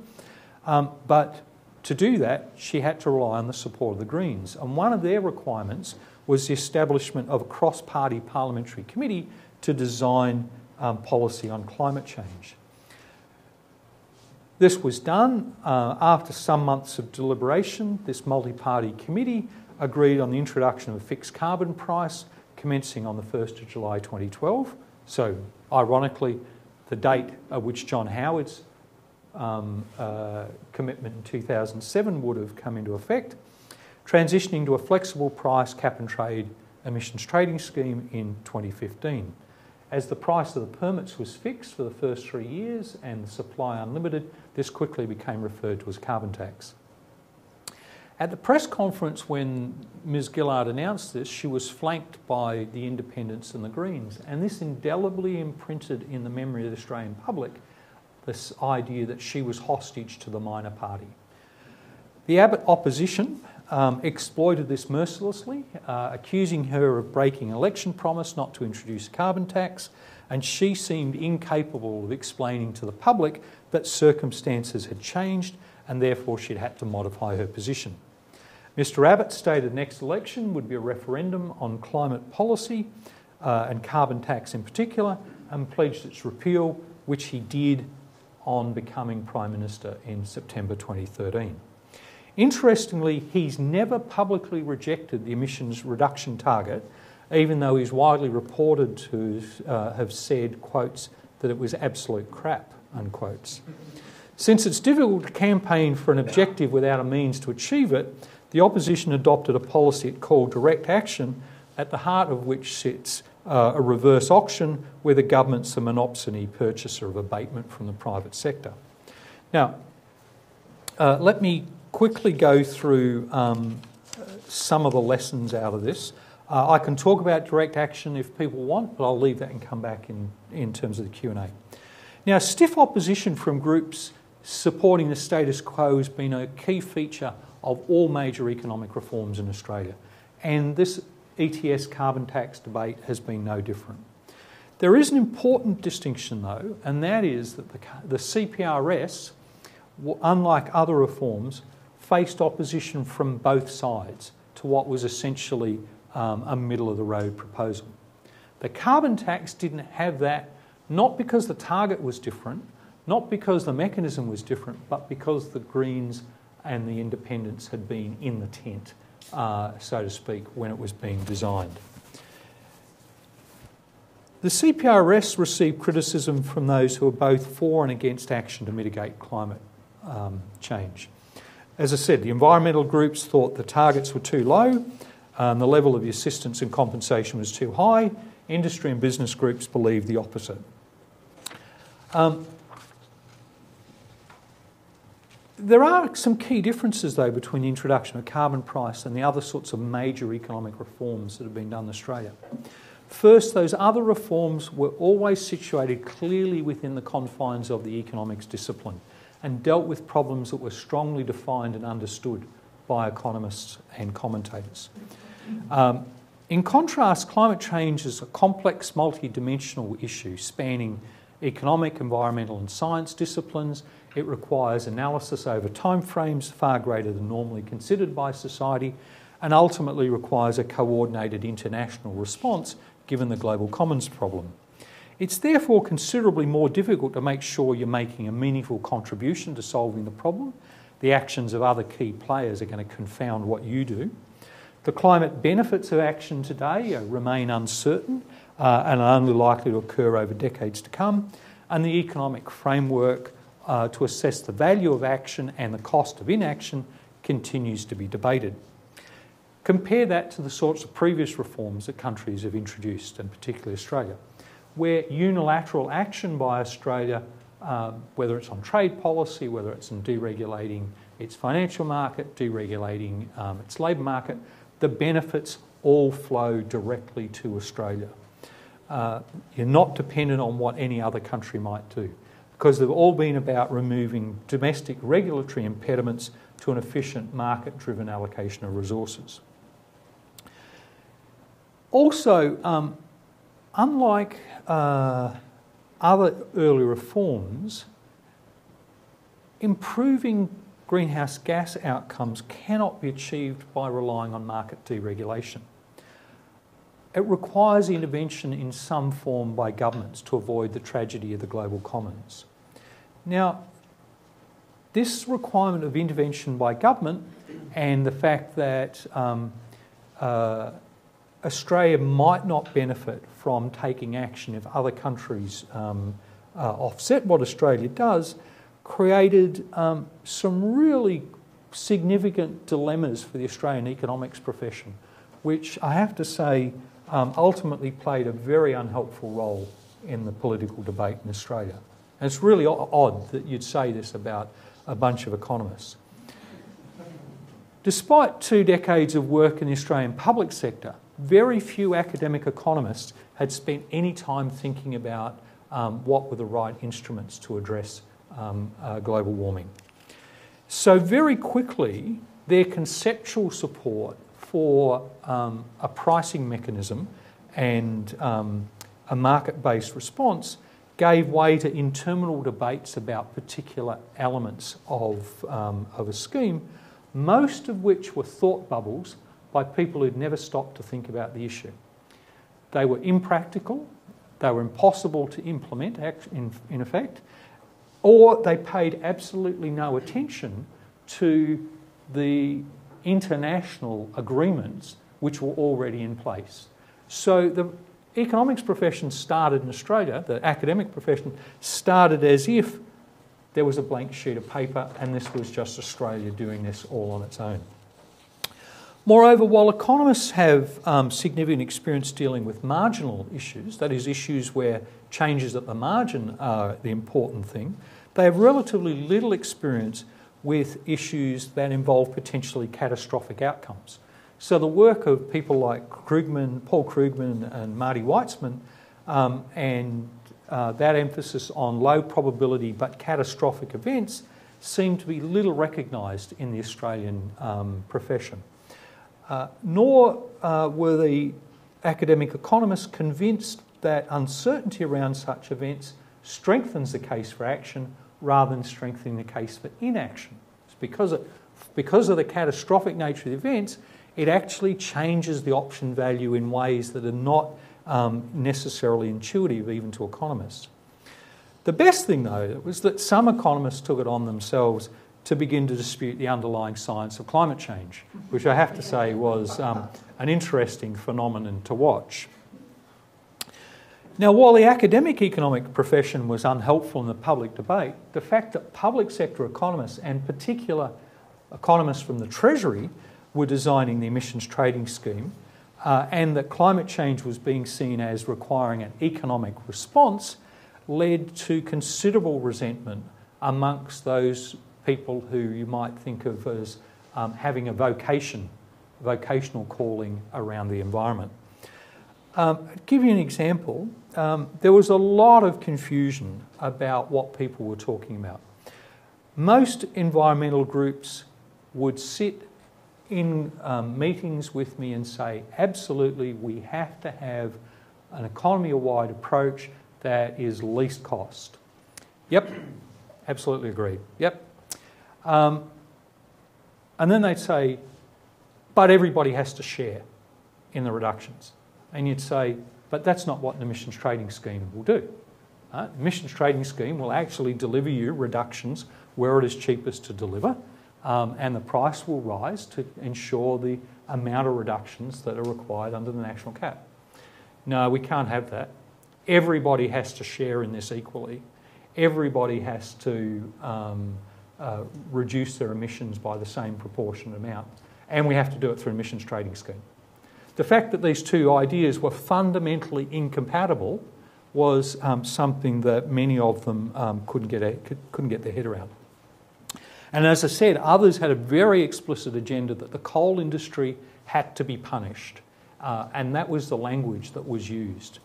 um, but to do that, she had to rely on the support of the Greens. And one of their requirements was the establishment of a cross party parliamentary committee to design um, policy on climate change. This was done uh, after some months of deliberation. This multi party committee agreed on the introduction of a fixed carbon price commencing on the 1st of July 2012. So, ironically, the date at which John Howard's um, uh, commitment in 2007 would have come into effect, transitioning to a flexible price cap and trade emissions trading scheme in 2015. As the price of the permits was fixed for the first three years and the supply unlimited, this quickly became referred to as carbon tax. At the press conference when Ms Gillard announced this, she was flanked by the independents and the Greens, and this indelibly imprinted in the memory of the Australian public this idea that she was hostage to the minor party. The Abbott opposition um, exploited this mercilessly, uh, accusing her of breaking election promise not to introduce carbon tax, and she seemed incapable of explaining to the public that circumstances had changed and therefore she'd had to modify her position. Mr Abbott stated next election would be a referendum on climate policy uh, and carbon tax in particular, and pledged its repeal, which he did on becoming Prime Minister in September 2013. Interestingly, he's never publicly rejected the emissions reduction target, even though he's widely reported to uh, have said, quotes, that it was absolute crap, unquotes. Since it's difficult to campaign for an objective without a means to achieve it, the opposition adopted a policy it called direct action, at the heart of which sits uh, a reverse auction where the government's a monopsony purchaser of abatement from the private sector. Now, uh, let me quickly go through um, some of the lessons out of this. Uh, I can talk about direct action if people want, but I'll leave that and come back in, in terms of the Q&A. Now, stiff opposition from groups supporting the status quo has been a key feature of all major economic reforms in Australia. And this ETS carbon tax debate has been no different. There is an important distinction, though, and that is that the, the CPRS, unlike other reforms, faced opposition from both sides to what was essentially um, a middle of the road proposal. The carbon tax didn't have that, not because the target was different, not because the mechanism was different, but because the Greens and the independents had been in the tent uh, so to speak, when it was being designed. The CPRS received criticism from those who are both for and against action to mitigate climate um, change. As I said, the environmental groups thought the targets were too low, and the level of the assistance and compensation was too high. Industry and business groups believed the opposite. Um, there are some key differences, though, between the introduction of carbon price and the other sorts of major economic reforms that have been done in Australia. First, those other reforms were always situated clearly within the confines of the economics discipline and dealt with problems that were strongly defined and understood by economists and commentators. Um, in contrast, climate change is a complex, multi-dimensional issue spanning economic, environmental and science disciplines. It requires analysis over timeframes far greater than normally considered by society and ultimately requires a coordinated international response given the global commons problem. It's therefore considerably more difficult to make sure you're making a meaningful contribution to solving the problem. The actions of other key players are going to confound what you do. The climate benefits of action today remain uncertain uh, and are only likely to occur over decades to come. And the economic framework uh, to assess the value of action and the cost of inaction continues to be debated. Compare that to the sorts of previous reforms that countries have introduced, and particularly Australia, where unilateral action by Australia, um, whether it's on trade policy, whether it's in deregulating its financial market, deregulating um, its labour market, the benefits all flow directly to Australia. Uh, you're not dependent on what any other country might do because they've all been about removing domestic regulatory impediments to an efficient market driven allocation of resources. Also, um, unlike uh, other early reforms, improving greenhouse gas outcomes cannot be achieved by relying on market deregulation. It requires intervention in some form by governments to avoid the tragedy of the global commons. Now, this requirement of intervention by government and the fact that um, uh, Australia might not benefit from taking action if other countries um, uh, offset what Australia does, created um, some really significant dilemmas for the Australian economics profession, which I have to say um, ultimately played a very unhelpful role in the political debate in Australia. And it's really odd that you'd say this about a bunch of economists. Despite two decades of work in the Australian public sector, very few academic economists had spent any time thinking about um, what were the right instruments to address um, uh, global warming. So, very quickly, their conceptual support for um, a pricing mechanism and um, a market based response gave way to interminable debates about particular elements of, um, of a scheme, most of which were thought bubbles by people who'd never stopped to think about the issue. They were impractical, they were impossible to implement, in, effect, or they paid absolutely no attention to the international agreements which were already in place. So the economics profession started in Australia, the academic profession started as if there was a blank sheet of paper and this was just Australia doing this all on its own. Moreover, while economists have um, significant experience dealing with marginal issues, that is, issues where changes at the margin are the important thing, they have relatively little experience with issues that involve potentially catastrophic outcomes. So the work of people like Krugman, Paul Krugman and Marty Weitzman um, and uh, that emphasis on low probability but catastrophic events seem to be little recognised in the Australian um, profession. Uh, nor uh, were the academic economists convinced that uncertainty around such events strengthens the case for action rather than strengthening the case for inaction. It's because of, because of the catastrophic nature of the events, it actually changes the option value in ways that are not um, necessarily intuitive even to economists. The best thing, though, was that some economists took it on themselves to begin to dispute the underlying science of climate change, which I have to say was um, an interesting phenomenon to watch. Now, while the academic economic profession was unhelpful in the public debate, the fact that public sector economists, and particular economists from the Treasury, were designing the emissions trading scheme, uh, and that climate change was being seen as requiring an economic response, led to considerable resentment amongst those people who you might think of as um, having a vocation, vocational calling around the environment. Um, give you an example. Um, there was a lot of confusion about what people were talking about. Most environmental groups would sit in um, meetings with me and say, absolutely, we have to have an economy wide approach that is least cost. Yep, absolutely agreed. Yep. Um, and then they'd say, but everybody has to share in the reductions. And you'd say, but that's not what an emissions trading scheme will do. Uh, emissions trading scheme will actually deliver you reductions where it is cheapest to deliver um, and the price will rise to ensure the amount of reductions that are required under the national cap. No, we can't have that. Everybody has to share in this equally. Everybody has to um, uh, reduce their emissions by the same proportionate amount. And we have to do it through emissions trading scheme. The fact that these two ideas were fundamentally incompatible was um, something that many of them um, couldn't, get a, couldn't get their head around. And as I said, others had a very explicit agenda that the coal industry had to be punished. Uh, and that was the language that was used.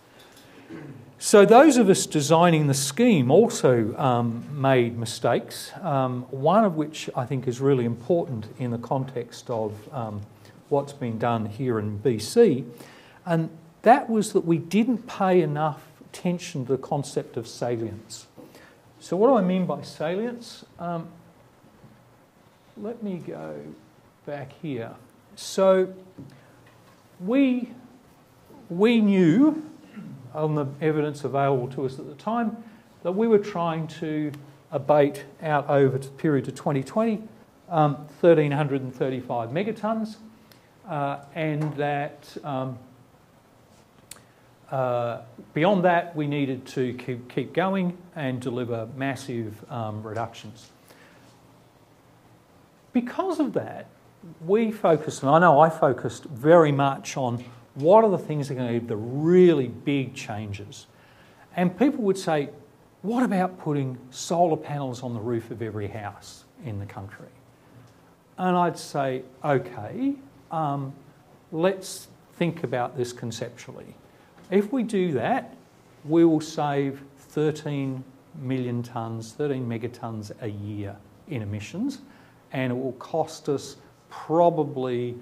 So, those of us designing the scheme also um, made mistakes, um, one of which I think is really important in the context of um, what's been done here in BC, and that was that we didn't pay enough attention to the concept of salience. So, what do I mean by salience? Um, let me go back here. So we, we knew, on the evidence available to us at the time, that we were trying to abate out over the period to 2020 um, 1,335 megatons, uh, and that um, uh, beyond that, we needed to keep, keep going and deliver massive um, reductions. Because of that, we focused, and I know I focused very much on what are the things that are going to be the really big changes. And people would say, what about putting solar panels on the roof of every house in the country? And I'd say, okay, um, let's think about this conceptually. If we do that, we will save 13 million tonnes, 13 megatons a year in emissions and it will cost us probably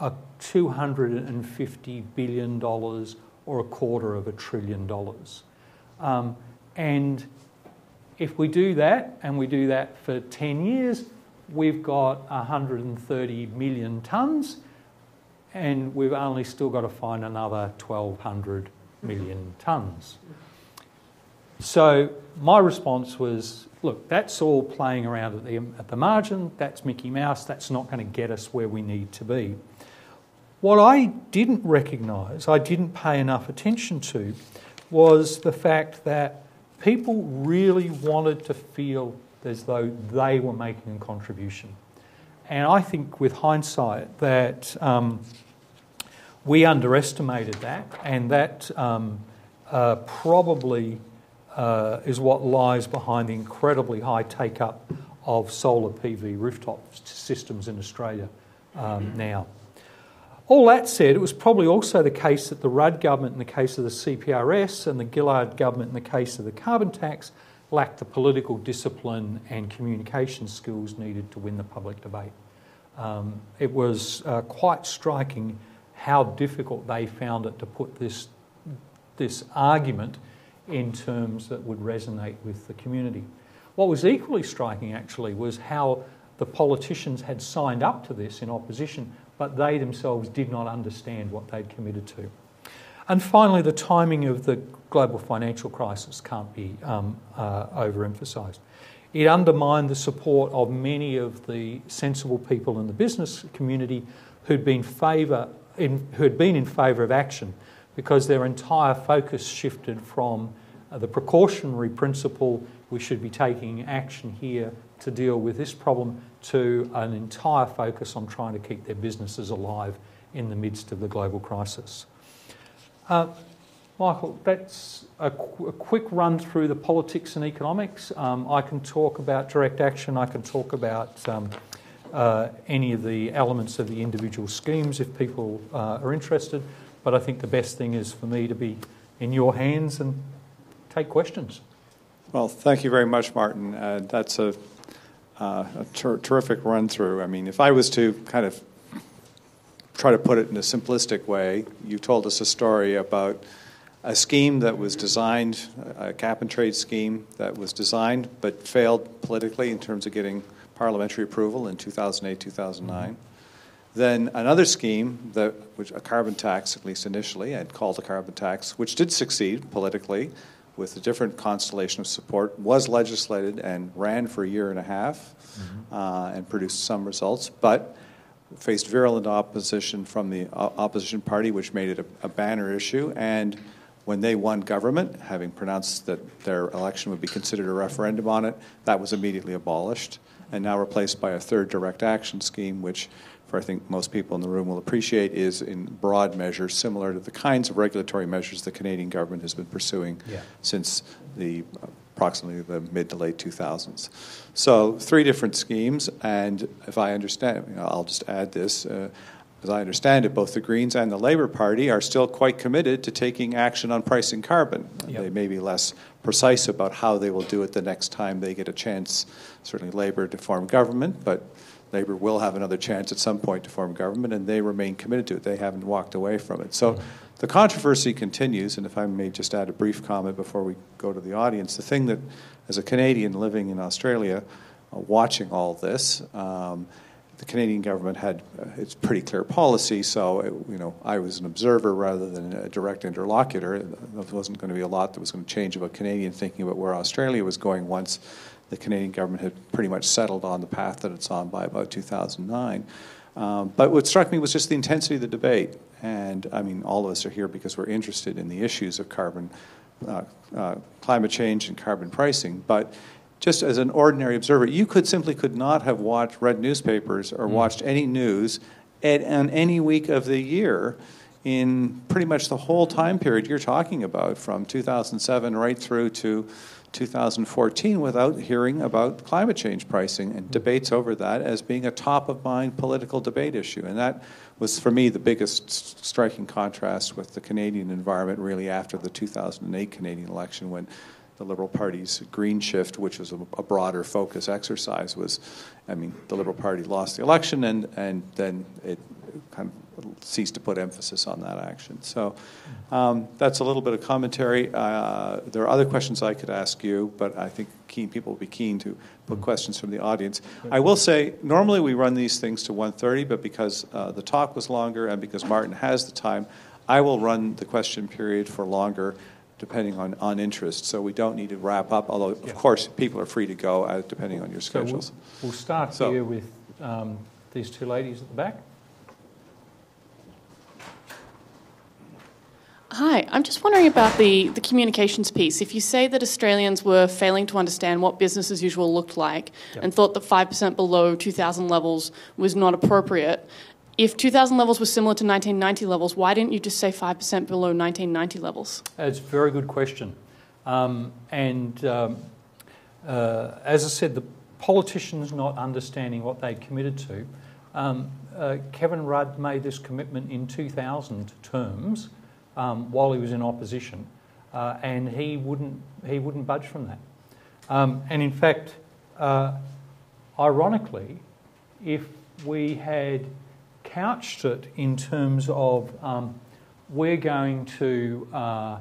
a $250 billion or a quarter of a trillion dollars. Um, and if we do that, and we do that for 10 years, we've got 130 million tonnes, and we've only still got to find another 1,200 million tonnes. So my response was look, that's all playing around at the, at the margin, that's Mickey Mouse, that's not going to get us where we need to be. What I didn't recognise, I didn't pay enough attention to, was the fact that people really wanted to feel as though they were making a contribution. And I think with hindsight that um, we underestimated that, and that um, uh, probably uh, is what lies behind the incredibly high take up of solar PV rooftop systems in Australia um, now. All that said, it was probably also the case that the Rudd government, in the case of the CPRS, and the Gillard government, in the case of the carbon tax, lacked the political discipline and communication skills needed to win the public debate. Um, it was uh, quite striking how difficult they found it to put this, this argument in terms that would resonate with the community. What was equally striking, actually, was how the politicians had signed up to this in opposition, but they themselves did not understand what they'd committed to. And finally, the timing of the global financial crisis can't be um, uh, overemphasised. It undermined the support of many of the sensible people in the business community who'd been, favour in, who'd been in favour of action because their entire focus shifted from uh, the precautionary principle, we should be taking action here to deal with this problem, to an entire focus on trying to keep their businesses alive in the midst of the global crisis. Uh, Michael, that's a, qu- a, quick run through the politics and economics. Um, I can talk about direct action, I can talk about um, uh, any of the elements of the individual schemes if people uh, are interested. but I think the best thing is for me to be in your hands and take questions. Well, thank you very much, Martin. Uh, that's a, uh, a ter- terrific run through. I mean, if I was to kind of try to put it in a simplistic way, you told us a story about a scheme that was designed, a cap and trade scheme that was designed but failed politically in terms of getting parliamentary approval in 2008, 2009. Mm-hmm. Then another scheme, that, which a carbon tax, at least initially, I'd called a carbon tax, which did succeed politically with a different constellation of support, was legislated and ran for a year and a half mm-hmm. uh, and produced some results, but faced virulent opposition from the opposition party, which made it a, a banner issue. And when they won government, having pronounced that their election would be considered a referendum on it, that was immediately abolished and now replaced by a third direct action scheme, which for I think most people in the room will appreciate, is in broad measure similar to the kinds of regulatory measures the Canadian government has been pursuing yeah. since the approximately the mid to late 2000s. So three different schemes, and if I understand, you know, I'll just add this. Uh, as I understand it, both the Greens and the Labour Party are still quite committed to taking action on pricing carbon. Yep. They may be less precise about how they will do it the next time they get a chance, certainly Labour, to form government, but Labour will have another chance at some point to form government, and they remain committed to it. They haven't walked away from it. So the controversy continues, and if I may just add a brief comment before we go to the audience, the thing that, as a Canadian living in Australia, uh, watching all this, um, the Canadian government had uh, its pretty clear policy, so it, you know I was an observer rather than a direct interlocutor. There wasn't going to be a lot that was going to change about Canadian thinking about where Australia was going once the Canadian government had pretty much settled on the path that it's on by about 2009. Um, but what struck me was just the intensity of the debate. And I mean, all of us are here because we're interested in the issues of carbon, uh, uh, climate change, and carbon pricing. But just as an ordinary observer, you could simply could not have watched, read newspapers, or mm. watched any news at, on any week of the year in pretty much the whole time period you're talking about, from 2007 right through to 2014 without hearing about climate change pricing and debates over that as being a top of mind political debate issue. And that was, for me, the biggest striking contrast with the Canadian environment really after the 2008 Canadian election when the Liberal Party's green shift, which was a, a, broader focus exercise, was, I mean, the Liberal Party lost the election and, and then it kind of cease to put emphasis on that action. So um, that's a little bit of commentary. Uh, there are other questions I could ask you, but I think keen people will be keen to put questions from the audience. I will say, normally we run these things to 1.30, but because uh, the talk was longer and because Martin has the time, I will run the question period for longer depending on, on interest. So we don't need to wrap up, although, of yeah. course, people are free to go uh, depending on your schedules. So we'll, we'll start so, here with um, these two ladies at the back. Hi, I'm just wondering about the, the communications piece. If you say that Australians were failing to understand what business as usual looked like yep. and thought that 5% below 2000 levels was not appropriate, if 2000 levels were similar to 1990 levels, why didn't you just say 5% below 1990 levels? That's a very good question. Um, and um, uh, as I said, the politicians not understanding what they committed to. Um, uh, Kevin Rudd made this commitment in 2000 terms um, while he was in opposition, uh, and he wouldn't, he wouldn't budge from that. Um, and in fact, uh, ironically, if we had couched it in terms of um, we're going to uh,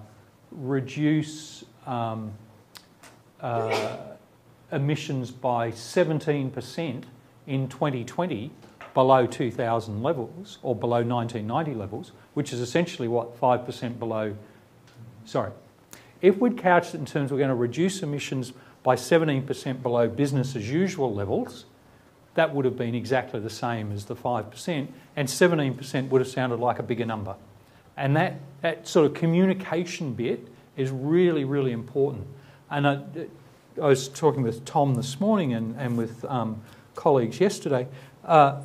reduce um, uh, emissions by 17% in 2020 below 2000 levels or below 1990 levels, which is essentially what 5% below. Sorry. If we'd couched it in terms we're going to reduce emissions by 17% below business as usual levels, that would have been exactly the same as the 5%, and 17% would have sounded like a bigger number. And that, that sort of communication bit is really, really important. And I, I was talking with Tom this morning and, and with um, colleagues yesterday. Uh,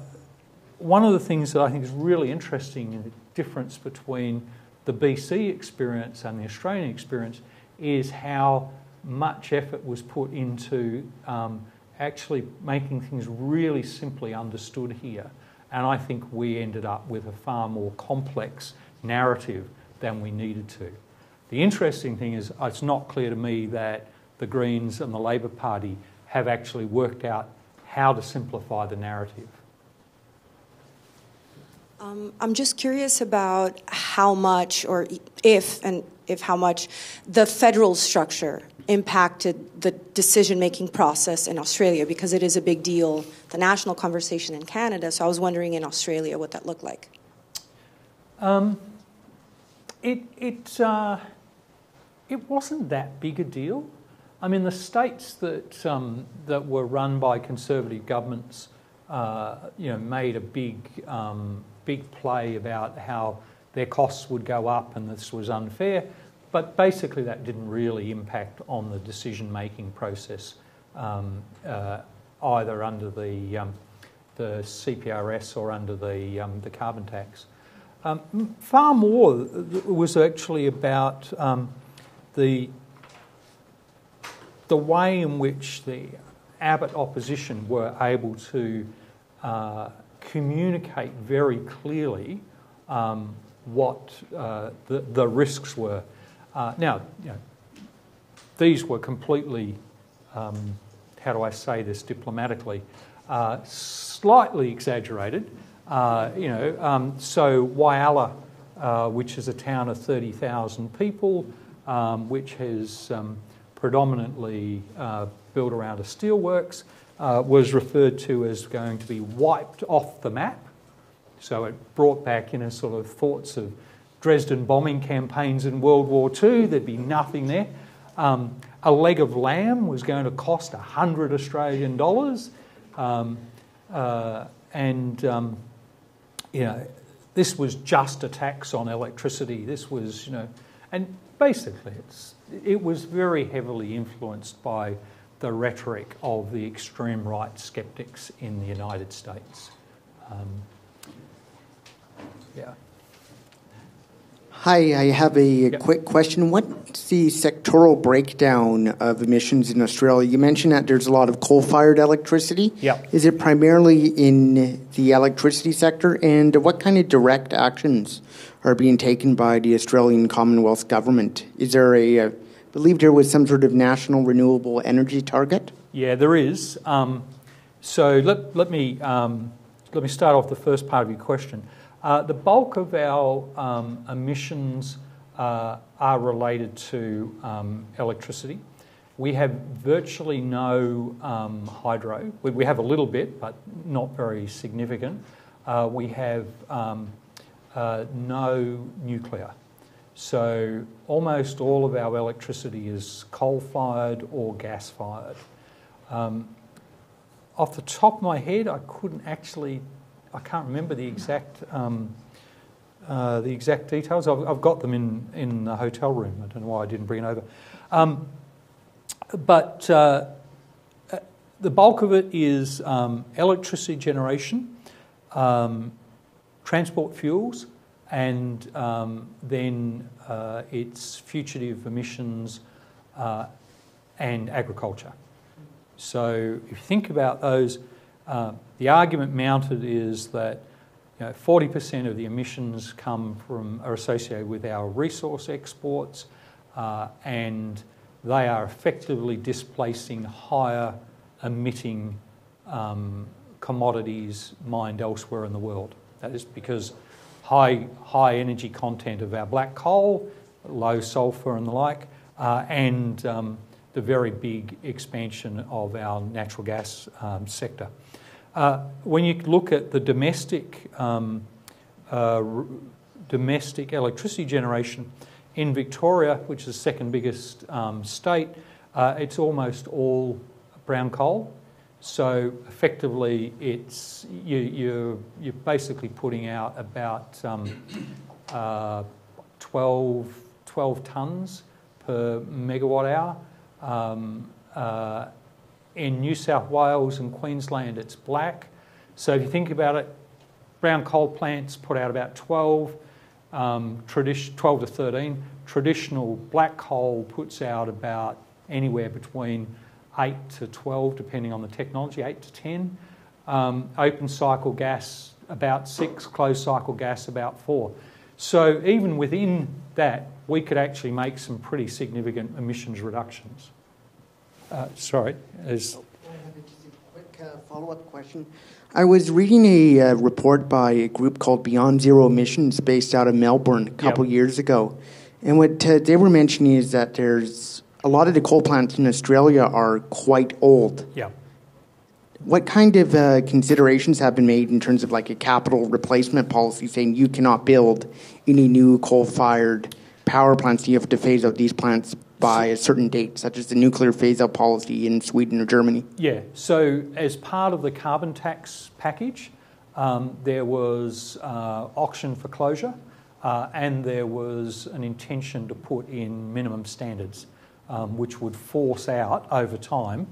one of the things that I think is really interesting in the difference between the BC experience and the Australian experience is how much effort was put into um, actually making things really simply understood here. And I think we ended up with a far more complex narrative than we needed to. The interesting thing is, it's not clear to me that the Greens and the Labor Party have actually worked out how to simplify the narrative. Um, I'm just curious about how much, or if, and if how much, the federal structure impacted the decision making process in Australia because it is a big deal, the national conversation in Canada. So I was wondering in Australia what that looked like. Um, it, it, uh, it wasn't that big a deal. I mean, the states that, um, that were run by conservative governments, uh, you know, made a big, um, big play about how their costs would go up and this was unfair. But basically, that didn't really impact on the decision making process, um, uh, either under the, um, the CPRS or under the, um, the carbon tax. Um, far more was actually about um, the, the way in which the Abbott opposition were able to uh, communicate very clearly um, what uh, the, the risks were. Uh, now, you know, these were completely, um, how do I say this diplomatically, uh, slightly exaggerated. Uh, you know, um, so Whyalla, uh, which is a town of 30,000 people, um, which has um, predominantly uh, built around a steelworks, uh, was referred to as going to be wiped off the map. So it brought back, you know, sort of thoughts of Dresden bombing campaigns in World War II. There'd be nothing there. Um, a leg of lamb was going to cost 100 Australian dollars. Um, uh, and um, you know, this was just a tax on electricity. This was, you know, and basically it's, it was very heavily influenced by the rhetoric of the extreme right skeptics in the United States. Um, yeah. Hi, I have a yep. quick question. What's the sectoral breakdown of emissions in Australia? You mentioned that there's a lot of coal fired electricity. Yeah. Is it primarily in the electricity sector? And what kind of direct actions are being taken by the Australian Commonwealth Government? Is there a, I believe there was some sort of national renewable energy target? Yeah, there is. Um, so let, let, me, um, let me start off the first part of your question. Uh, the bulk of our um, emissions uh, are related to um, electricity. We have virtually no um, hydro. We, we, have a little bit, but not very significant. Uh, we have um, uh, no nuclear. So almost all of our electricity is coal fired or gas fired. Um, off the top of my head, I couldn't actually I can't remember the exact um, uh, the exact details. I've, I've, got them in in the hotel room. I don't know why I didn't bring it over. Um, but uh, uh the bulk of it is um, electricity generation, um, transport fuels, and um, then uh, it's fugitive emissions uh, and agriculture. So if you think about those uh, the argument mounted is that you know, 40% of the emissions come from are associated with our resource exports, uh, and they are effectively displacing higher emitting um, commodities mined elsewhere in the world. That is because high high energy content of our black coal, low sulphur and the like, uh, and um, the very big expansion of our natural gas um, sector. Uh, when you look at the domestic um, uh, domestic electricity generation in Victoria, which is the second biggest um, state, uh, it's almost all brown coal. So effectively, it's you, you're, you're basically putting out about um, uh, 12, 12 tonnes per megawatt hour. Um, uh, in New South Wales and Queensland, it's black. So if you think about it, brown coal plants put out about 12, um, 12 to 13. Traditional black coal puts out about anywhere between 8 to 12, depending on the technology, 8 to 10. Um, open cycle gas, about 6, closed cycle gas, about 4. So even within that, we could actually make some pretty significant emissions reductions. Uh, sorry, as quick uh, follow-up question. I was reading a uh, report by a group called Beyond Zero Emissions based out of Melbourne a couple Yep. years ago. And what uh, they were mentioning is that there's a lot of the coal plants in Australia are quite old. yeah. What kind of uh, considerations have been made in terms of like a capital replacement policy saying you cannot build any new coal-fired power plants, you have to phase out these plants by a certain date, such as the nuclear phase-out policy in Sweden or Germany? Yeah, so as part of the carbon tax package, um, there was uh, auction for closure uh, and there was an intention to put in minimum standards, um, which would force out over time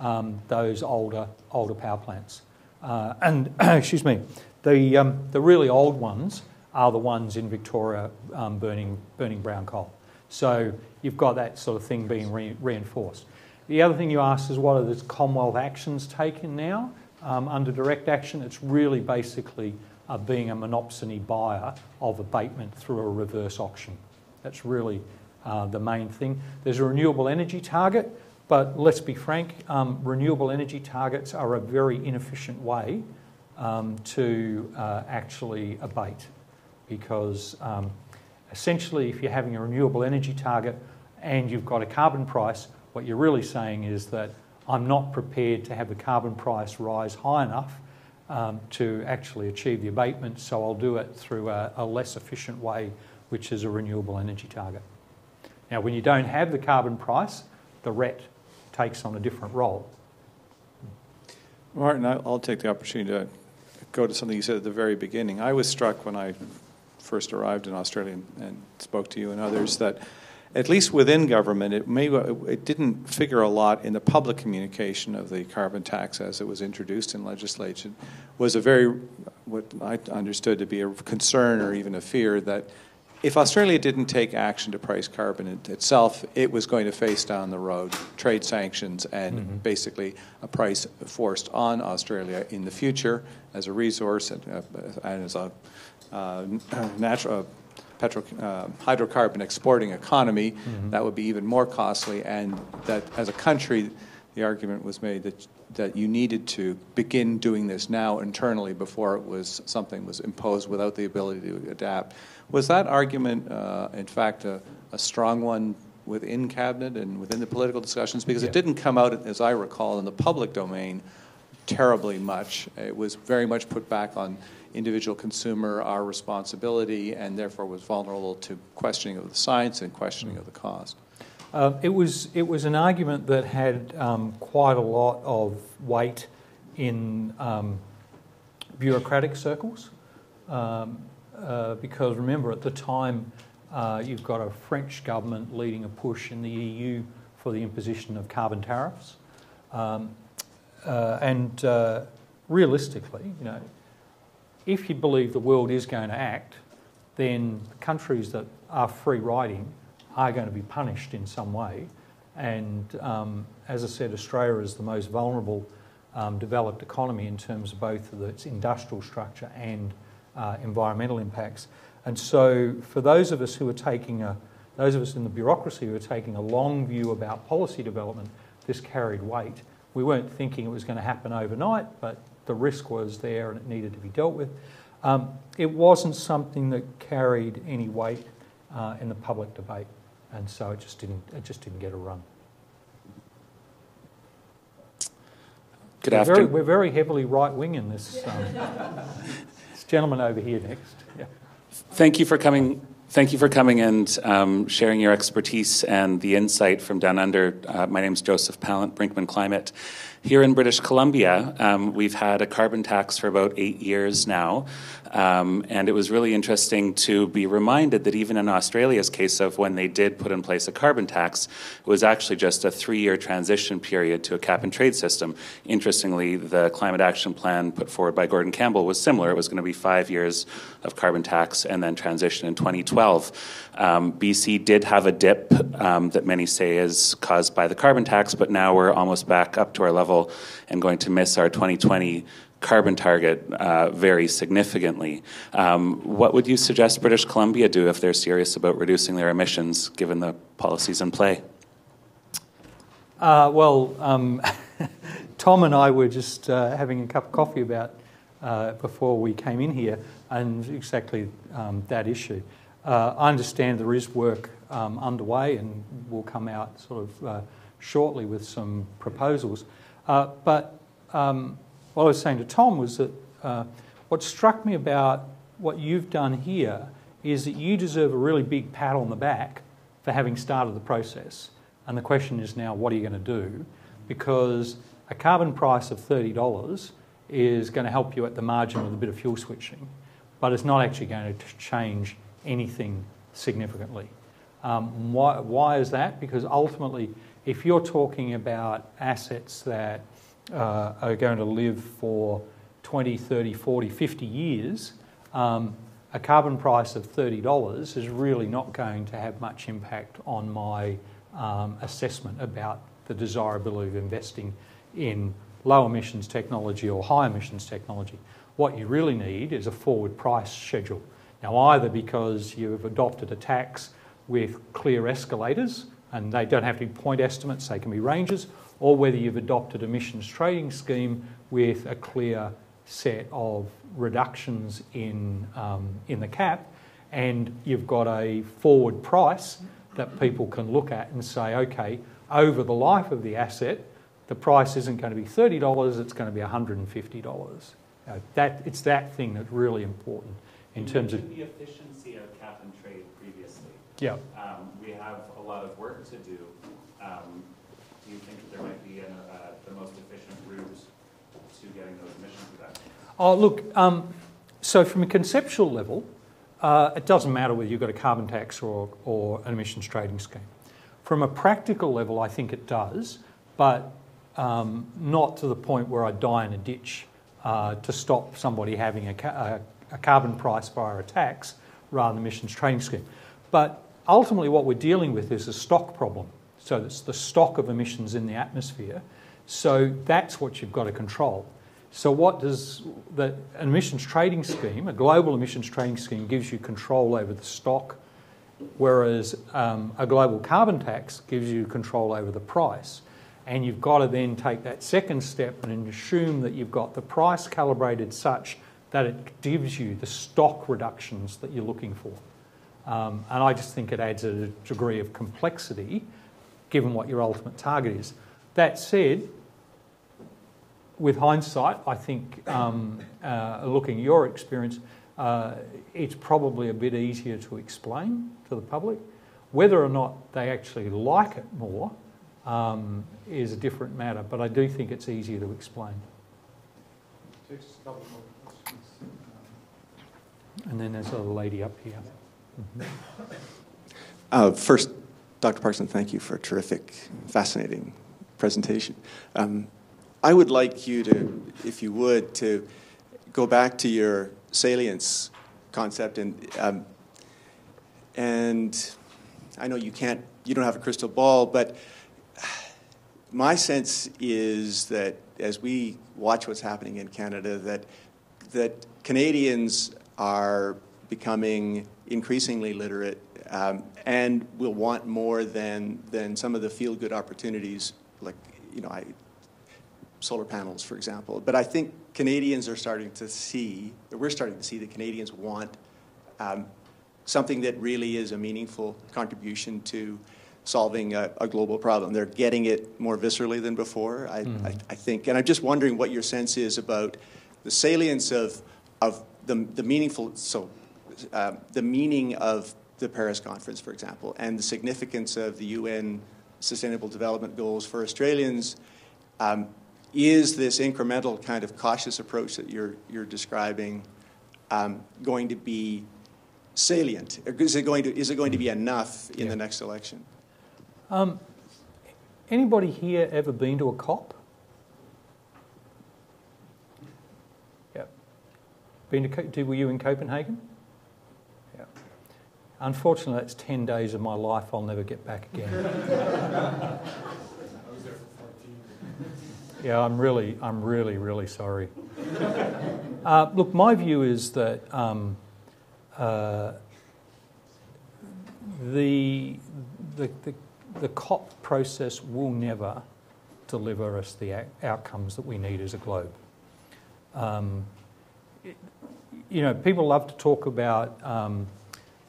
um, those older, older power plants. Uh, and, excuse me, the, um, the really old ones are the ones in Victoria um, burning, burning brown coal. So you've got that sort of thing being re- reinforced. The other thing you asked is what are the Commonwealth actions taken now um, under direct action? It's really basically uh, being a monopsony buyer of abatement through a reverse auction. That's really uh, the main thing. There's a renewable energy target, but let's be frank, um, renewable energy targets are a very inefficient way um, to uh, actually abate because um, essentially, if you're having a renewable energy target and you've got a carbon price, what you're really saying is that I'm not prepared to have the carbon price rise high enough um, to actually achieve the abatement, so I'll do it through a, a less efficient way, which is a renewable energy target. Now, when you don't have the carbon price, the RET takes on a different role. Martin, I'll take the opportunity to go to something you said at the very beginning. I was struck when I first arrived in Australia and, and spoke to you and others that, at least within government, it may it didn't figure a lot in the public communication of the carbon tax as it was introduced in legislation. Was a very what I understood to be a concern or even a fear that if Australia didn't take action to price carbon it- itself, it was going to face down the road trade sanctions and basically a price forced on Australia in the future as a resource and, uh, and as a uh, natural. Uh, petro, uh, hydrocarbon exporting economy, that would be even more costly, and that as a country, the argument was made that that you needed to begin doing this now internally before it was something was imposed without the ability to adapt. Was that argument, uh, in fact, a, a strong one within cabinet and within the political discussions? Because Yeah. it didn't come out, as I recall, in the public domain terribly much. It was very much put back on individual consumer, our responsibility, and therefore was vulnerable to questioning of the science and questioning of the cost. Uh, it was it was an argument that had um, quite a lot of weight in um, bureaucratic circles, um, uh, because remember at the time uh, you've got a French government leading a push in the EU for the imposition of carbon tariffs, um, uh, and uh, realistically, you know, if you believe the world is going to act, then countries that are free riding are going to be punished in some way. And um, as I said, Australia is the most vulnerable um, developed economy in terms of both of its industrial structure and uh, environmental impacts. And so, for those of us who are taking a, those of us in the bureaucracy who are taking a long view about policy development, this carried weight. We weren't thinking it was going to happen overnight, but the risk was there and it needed to be dealt with. Um, it wasn't something that carried any weight uh, in the public debate, and so it just didn't. It just didn't get a run. Good we're, very, afternoon. we're very heavily right wing in this. Um, gentleman over here next. Yeah. Thank you for coming. Thank you for coming and um, sharing your expertise and the insight from down under. Uh, my name is Joseph Pallant, Brinkman Climate. Here in British Columbia, um, we've had a carbon tax for about eight years now. Um, and it was really interesting to be reminded that even in Australia's case of when they did put in place a carbon tax, it was actually just a three year transition period to a cap and trade system. Interestingly, the climate action plan put forward by Gordon Campbell was similar. It was going to be five years of carbon tax and then transition in 2012. Um, BC did have a dip um, that many say is caused by the carbon tax, but now we're almost back up to our level and going to miss our 2020 carbon target uh, vary significantly. Um, what would you suggest British Columbia do if they're serious about reducing their emissions, given the policies in play? Uh, well, um, Tom and I were just uh, having a cup of coffee about uh, before we came in here, and exactly um, that issue. Uh, I understand there is work um, underway, and will come out sort of uh, shortly with some proposals. But um, what I was saying to Tom was that uh, what struck me about what you've done here is that you deserve a really big pat on the back for having started the process. And the question is now, what are you going to do? Because a carbon price of $30 is going to help you at the margin with a bit of fuel switching, but it's not actually going to change anything significantly. Um, why, why is that? Because ultimately, if you're talking about assets that uh, are going to live for 20, 30, 40, 50 years, um, a carbon price of $30 is really not going to have much impact on my um, assessment about the desirability of investing in low emissions technology or high emissions technology. What you really need is a forward price schedule. Now, either because you've adopted a tax with clear escalators, and they don't have to be point estimates, they can be ranges, or whether you've adopted emissions trading scheme with a clear set of reductions in, um, in the cap, and you've got a forward price that people can look at and say, okay, over the life of the asset, the price isn't going to be $30, it's going to be $150. Uh, that, it's that thing that's really important in you terms of. the efficiency of cap and trade previously. Yeah. Um, we have a lot of work to do. Um, do you think that there might be an, uh, the most efficient route to getting those emissions reductions? Oh, look, um, so from a conceptual level, uh, it doesn't matter whether you've got a carbon tax or, or an emissions trading scheme. From a practical level, I think it does, but um, not to the point where I'd die in a ditch uh, to stop somebody having a, ca- a, a, carbon price via a tax rather than emissions trading scheme. But ultimately, what we're dealing with is a stock problem. So it's the stock of emissions in the atmosphere. So that's what you've got to control. So what does the emissions trading scheme, a global emissions trading scheme, gives you control over the stock, whereas um, a global carbon tax gives you control over the price. And you've got to then take that second step and assume that you've got the price calibrated such that it gives you the stock reductions that you're looking for. Um, and I just think it adds a degree of complexity given what your ultimate target is. That said, with hindsight, I think um, uh, looking at your experience, uh, it's probably a bit easier to explain to the public. Whether or not they actually like it more um, is a different matter, but I do think it's easier to explain. And then there's a lady up here. Mm-hmm. Uh, first, Dr. Parkinson, thank you for a terrific, fascinating presentation. Um, I would like you to, if you would, to go back to your salience concept and um, and I know you can't, you don't have a crystal ball, but my sense is that as we watch what's happening in Canada, that that Canadians are becoming increasingly literate um, and will want more than than some of the feel good opportunities, like you know, I, solar panels, for example. But I think Canadians are starting to see, we're starting to see that Canadians want um, something that really is a meaningful contribution to solving a, a, global problem. They're getting it more viscerally than before, I, mm. I, I, think. And I'm just wondering what your sense is about the salience of, of the, the meaningful, so uh, the meaning of the Paris Conference, for example, and the significance of the UN Sustainable Development Goals for Australians. Um, is this incremental kind of cautious approach that you're, you're describing um, going to be salient? Is it going to, is it going to be enough in yeah. the next election? Um, anybody here ever been to a COP? Yeah. Been to, were you in Copenhagen? Unfortunately, that's 10 days of my life I'll never get back again. Yeah, I'm really, I'm really, really sorry. uh, look, my view is that um, uh, the, the, the, the COP process will never deliver us the outcomes that we need as a globe. Um, it, you know, people love to talk about um,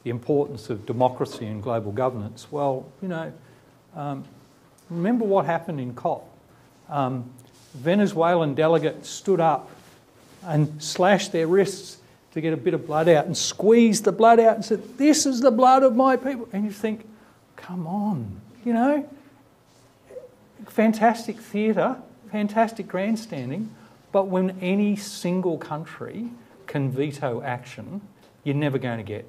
the importance of democracy and global governance. Well, you know, um, remember what happened in COP. Um, Venezuelan delegates stood up and slashed their wrists to get a bit of blood out and squeezed the blood out and said, This is the blood of my people. And you think, come on, you know, fantastic theatre, fantastic grandstanding, but when any single country can veto action, you're never going to get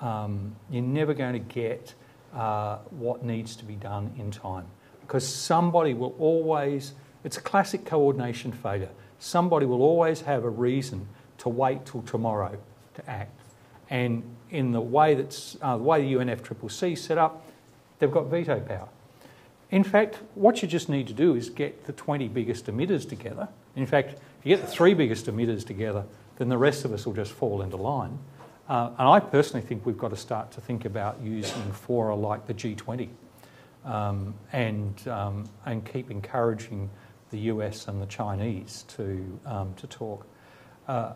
um, you're never going to get uh, what needs to be done in time because somebody will always it's a classic coordination failure. Somebody will always have a reason to wait till tomorrow to act. And in the way that's uh, the way the UNFCCC set up, they've got veto power. In fact, what you just need to do is get the 20 biggest emitters together. In fact, if you get the three biggest emitters together, then the rest of us will just fall into line. Uh, and I personally think we've got to start to think about using fora like the G20 um, and, um, and keep encouraging the US and the Chinese to, um, to talk. Uh,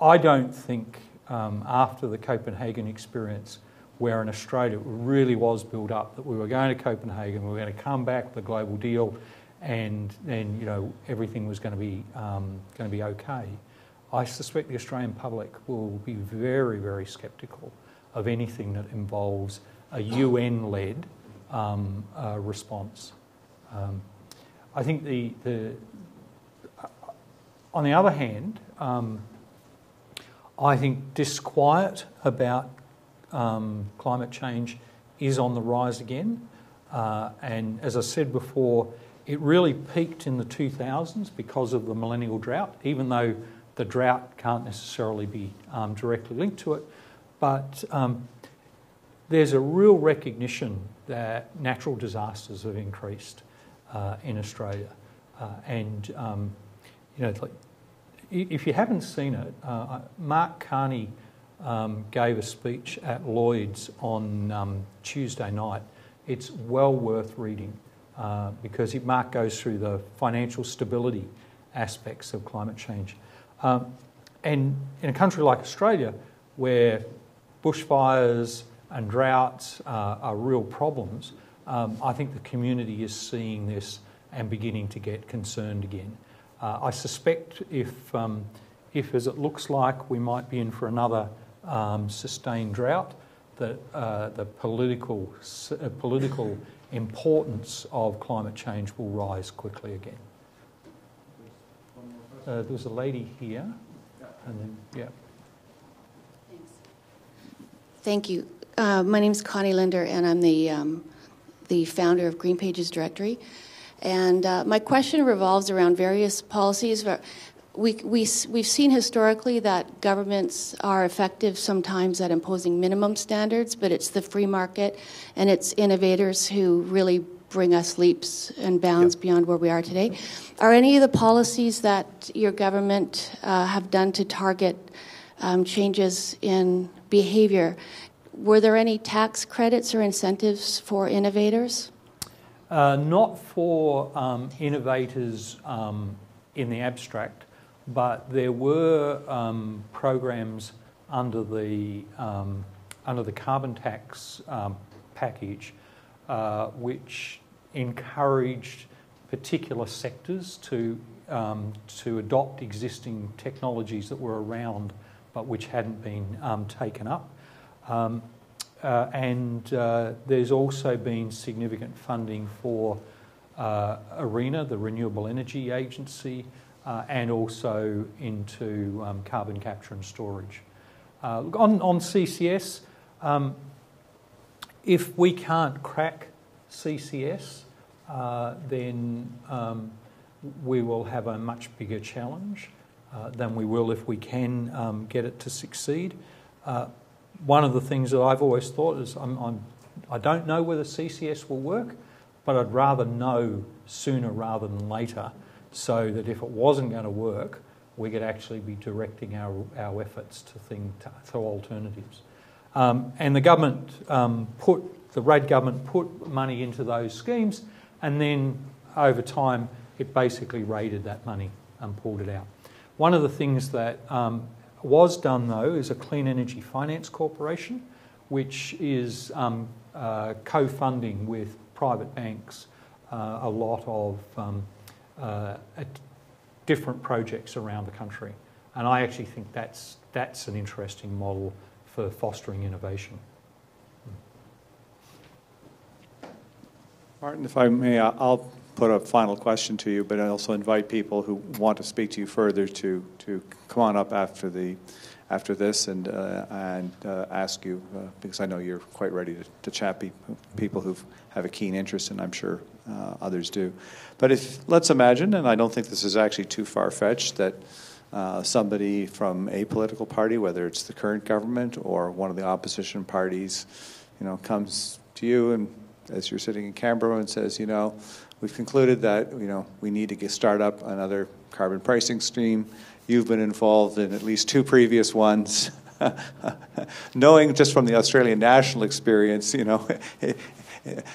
I don't think um, after the Copenhagen experience, where in Australia it really was built up that we were going to Copenhagen, we were going to come back with a global deal, and then you know everything was going to be um, going to be okay. I suspect the Australian public will be very, very sceptical of anything that involves a UN-led um, uh, response. Um, I think the, the on the other hand, um, I think disquiet about um, climate change is on the rise again. Uh, and as I said before, it really peaked in the 2000s because of the millennial drought, even though the drought can't necessarily be um, directly linked to it. But um, there's a real recognition that natural disasters have increased uh, in Australia. Uh, and, um, you know, like, if you haven't seen it, uh, Mark Carney um, gave a speech at Lloyd's on um, Tuesday night. It's well worth reading uh, because it, Mark goes through the financial stability aspects of climate change. Um, and in a country like Australia, where bushfires and droughts are real problems, um, I think the community is seeing this and beginning to get concerned again. Uh, I suspect if, um, if, as it looks like, we might be in for another um, sustained drought, that uh, the political, uh, political importance of climate change will rise quickly again. Uh, there was a lady here, and then, yeah. Thanks. Thank you. Uh, my name is Connie Linder, and I'm the, um, the founder of Green Pages Directory. And uh, my question revolves around various policies. We, we, we've seen historically that governments are effective sometimes at imposing minimum standards, but it's the free market and it's innovators who really bring us leaps and bounds yep. beyond where we are today. Are any of the policies that your government uh, have done to target um, changes in behavior? Were there any tax credits or incentives for innovators? Uh, not for um, innovators um, in the abstract, but there were um, programs under the um, under the carbon tax um, package, uh, which encouraged particular sectors to um, to adopt existing technologies that were around, but which hadn't been taken up. Um, uh, and uh, there's also been significant funding for uh, ARENA, the Renewable Energy Agency, uh, and also into um, carbon capture and storage. Uh, on, on CCS, um, if we can't crack CCS, uh, then um, we will have a much bigger challenge than we will if we can um, get it to succeed one of the things that I've always thought is I'm, I'm, I do not know whether CCS will work, but I'd rather know sooner rather than later so that if it wasn't going to work, we could actually be directing our, our efforts to, thing, to, to alternatives. Um, and the government um, put, the Rudd government put money into those schemes, and then over time it basically raided that money and pulled it out. One of the things that um, was done though is a Clean Energy Finance Corporation, which is um, uh, co funding with private banks uh, a lot of um, uh, different projects around the country. And I actually think that's, that's an interesting model for fostering innovation. Martin, if I may, I'll put a final question to you, but I also invite people who want to speak to you further to, to come on up after the after this and uh, and uh, ask you uh, because I know you're quite ready to, to chat pe- people who have a keen interest, and I'm sure uh, others do. But if let's imagine, and I don't think this is actually too far fetched, that uh, somebody from a political party, whether it's the current government or one of the opposition parties, you know, comes to you and as you're sitting in Canberra and says, you know, we've concluded that you know we need to get, start up another carbon pricing stream. You've been involved in at least two previous ones. Knowing just from the Australian national experience, you know,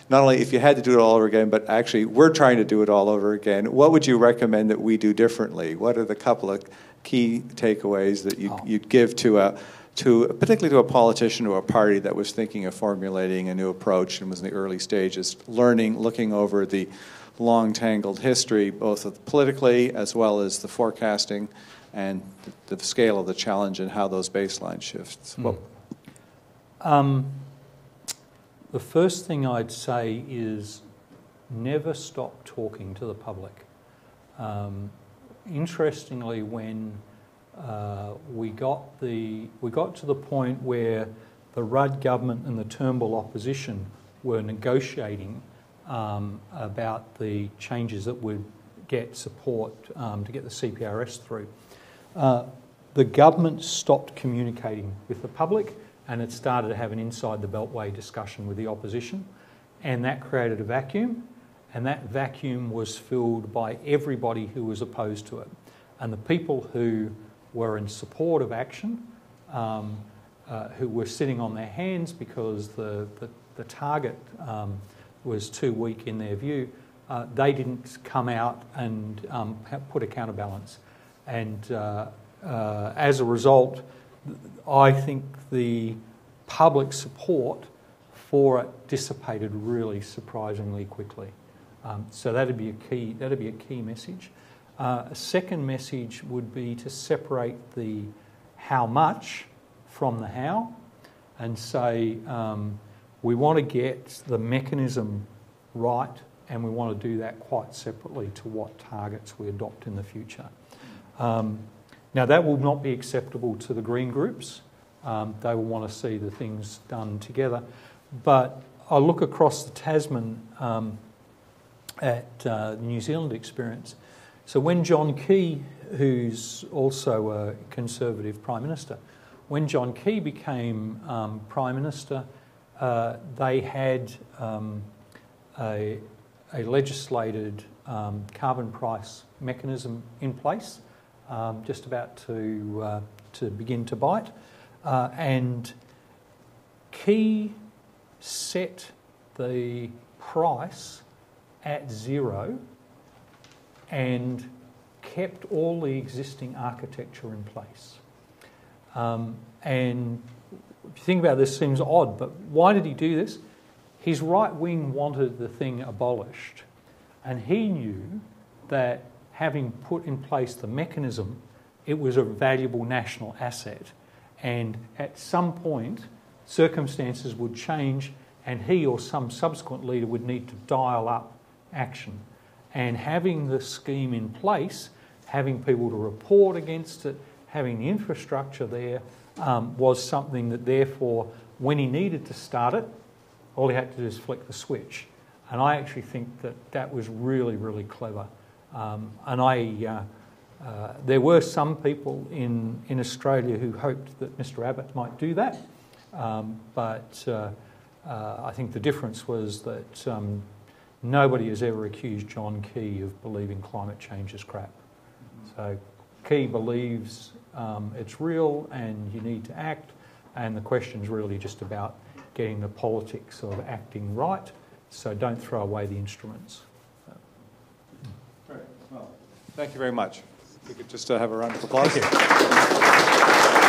not only if you had to do it all over again, but actually we're trying to do it all over again. What would you recommend that we do differently? What are the couple of key takeaways that you'd, oh. you'd give to a to particularly to a politician or a party that was thinking of formulating a new approach and was in the early stages, learning, looking over the long tangled history, both politically as well as the forecasting and the, the scale of the challenge and how those baseline shifts. Mm. Well, um, the first thing I'd say is never stop talking to the public. Um, interestingly, when uh, we got the we got to the point where the Rudd government and the Turnbull opposition were negotiating um, about the changes that would get support um, to get the CPRS through. Uh, the government stopped communicating with the public and it started to have an inside the beltway discussion with the opposition, and that created a vacuum, and that vacuum was filled by everybody who was opposed to it. And the people who were in support of action, um, uh, who were sitting on their hands because the, the, the target um, was too weak in their view, uh, they didn't come out and um, put a counterbalance. And uh, uh as a result, I think the public support for it dissipated really surprisingly quickly. Um, so that'd be a key. That'd be a key message. Uh, a second message would be to separate the how much from the how, and say um, we want to get the mechanism right, and we want to do that quite separately to what targets we adopt in the future. Um, now, that will not be acceptable to the green groups. Um, they will want to see the things done together. But I look across the Tasman um, at uh, the New Zealand experience. So when John Key, who's also a Conservative Prime Minister, when John Key became um, Prime Minister, uh, they had um, a, a, legislated um, carbon price mechanism in place um, just about to, uh, to begin to bite. Uh, and Key set the price at zero and kept all the existing architecture in place. Um, and if you think about this, seems odd, but why did he do this? His right wing wanted the thing abolished, and he knew that having put in place the mechanism, it was a valuable national asset. And at some point, circumstances would change, and he or some subsequent leader would need to dial up action. And having the scheme in place, having people to report against it, having the infrastructure there, um, was something that, therefore, when he needed to start it, all he had to do is flick the switch. And I actually think that that was really, really clever. Um, and I, uh, uh, there were some people in, in Australia who hoped that Mr Abbott might do that, um, but uh, uh, I think the difference was that um, nobody has ever accused John Key of believing climate change is crap. So Key believes um, it's real and you need to act, and the question's really just about getting the politics of acting right. So don't throw away the instruments. Thank you very much. We could just uh, have a round of applause. Thank you.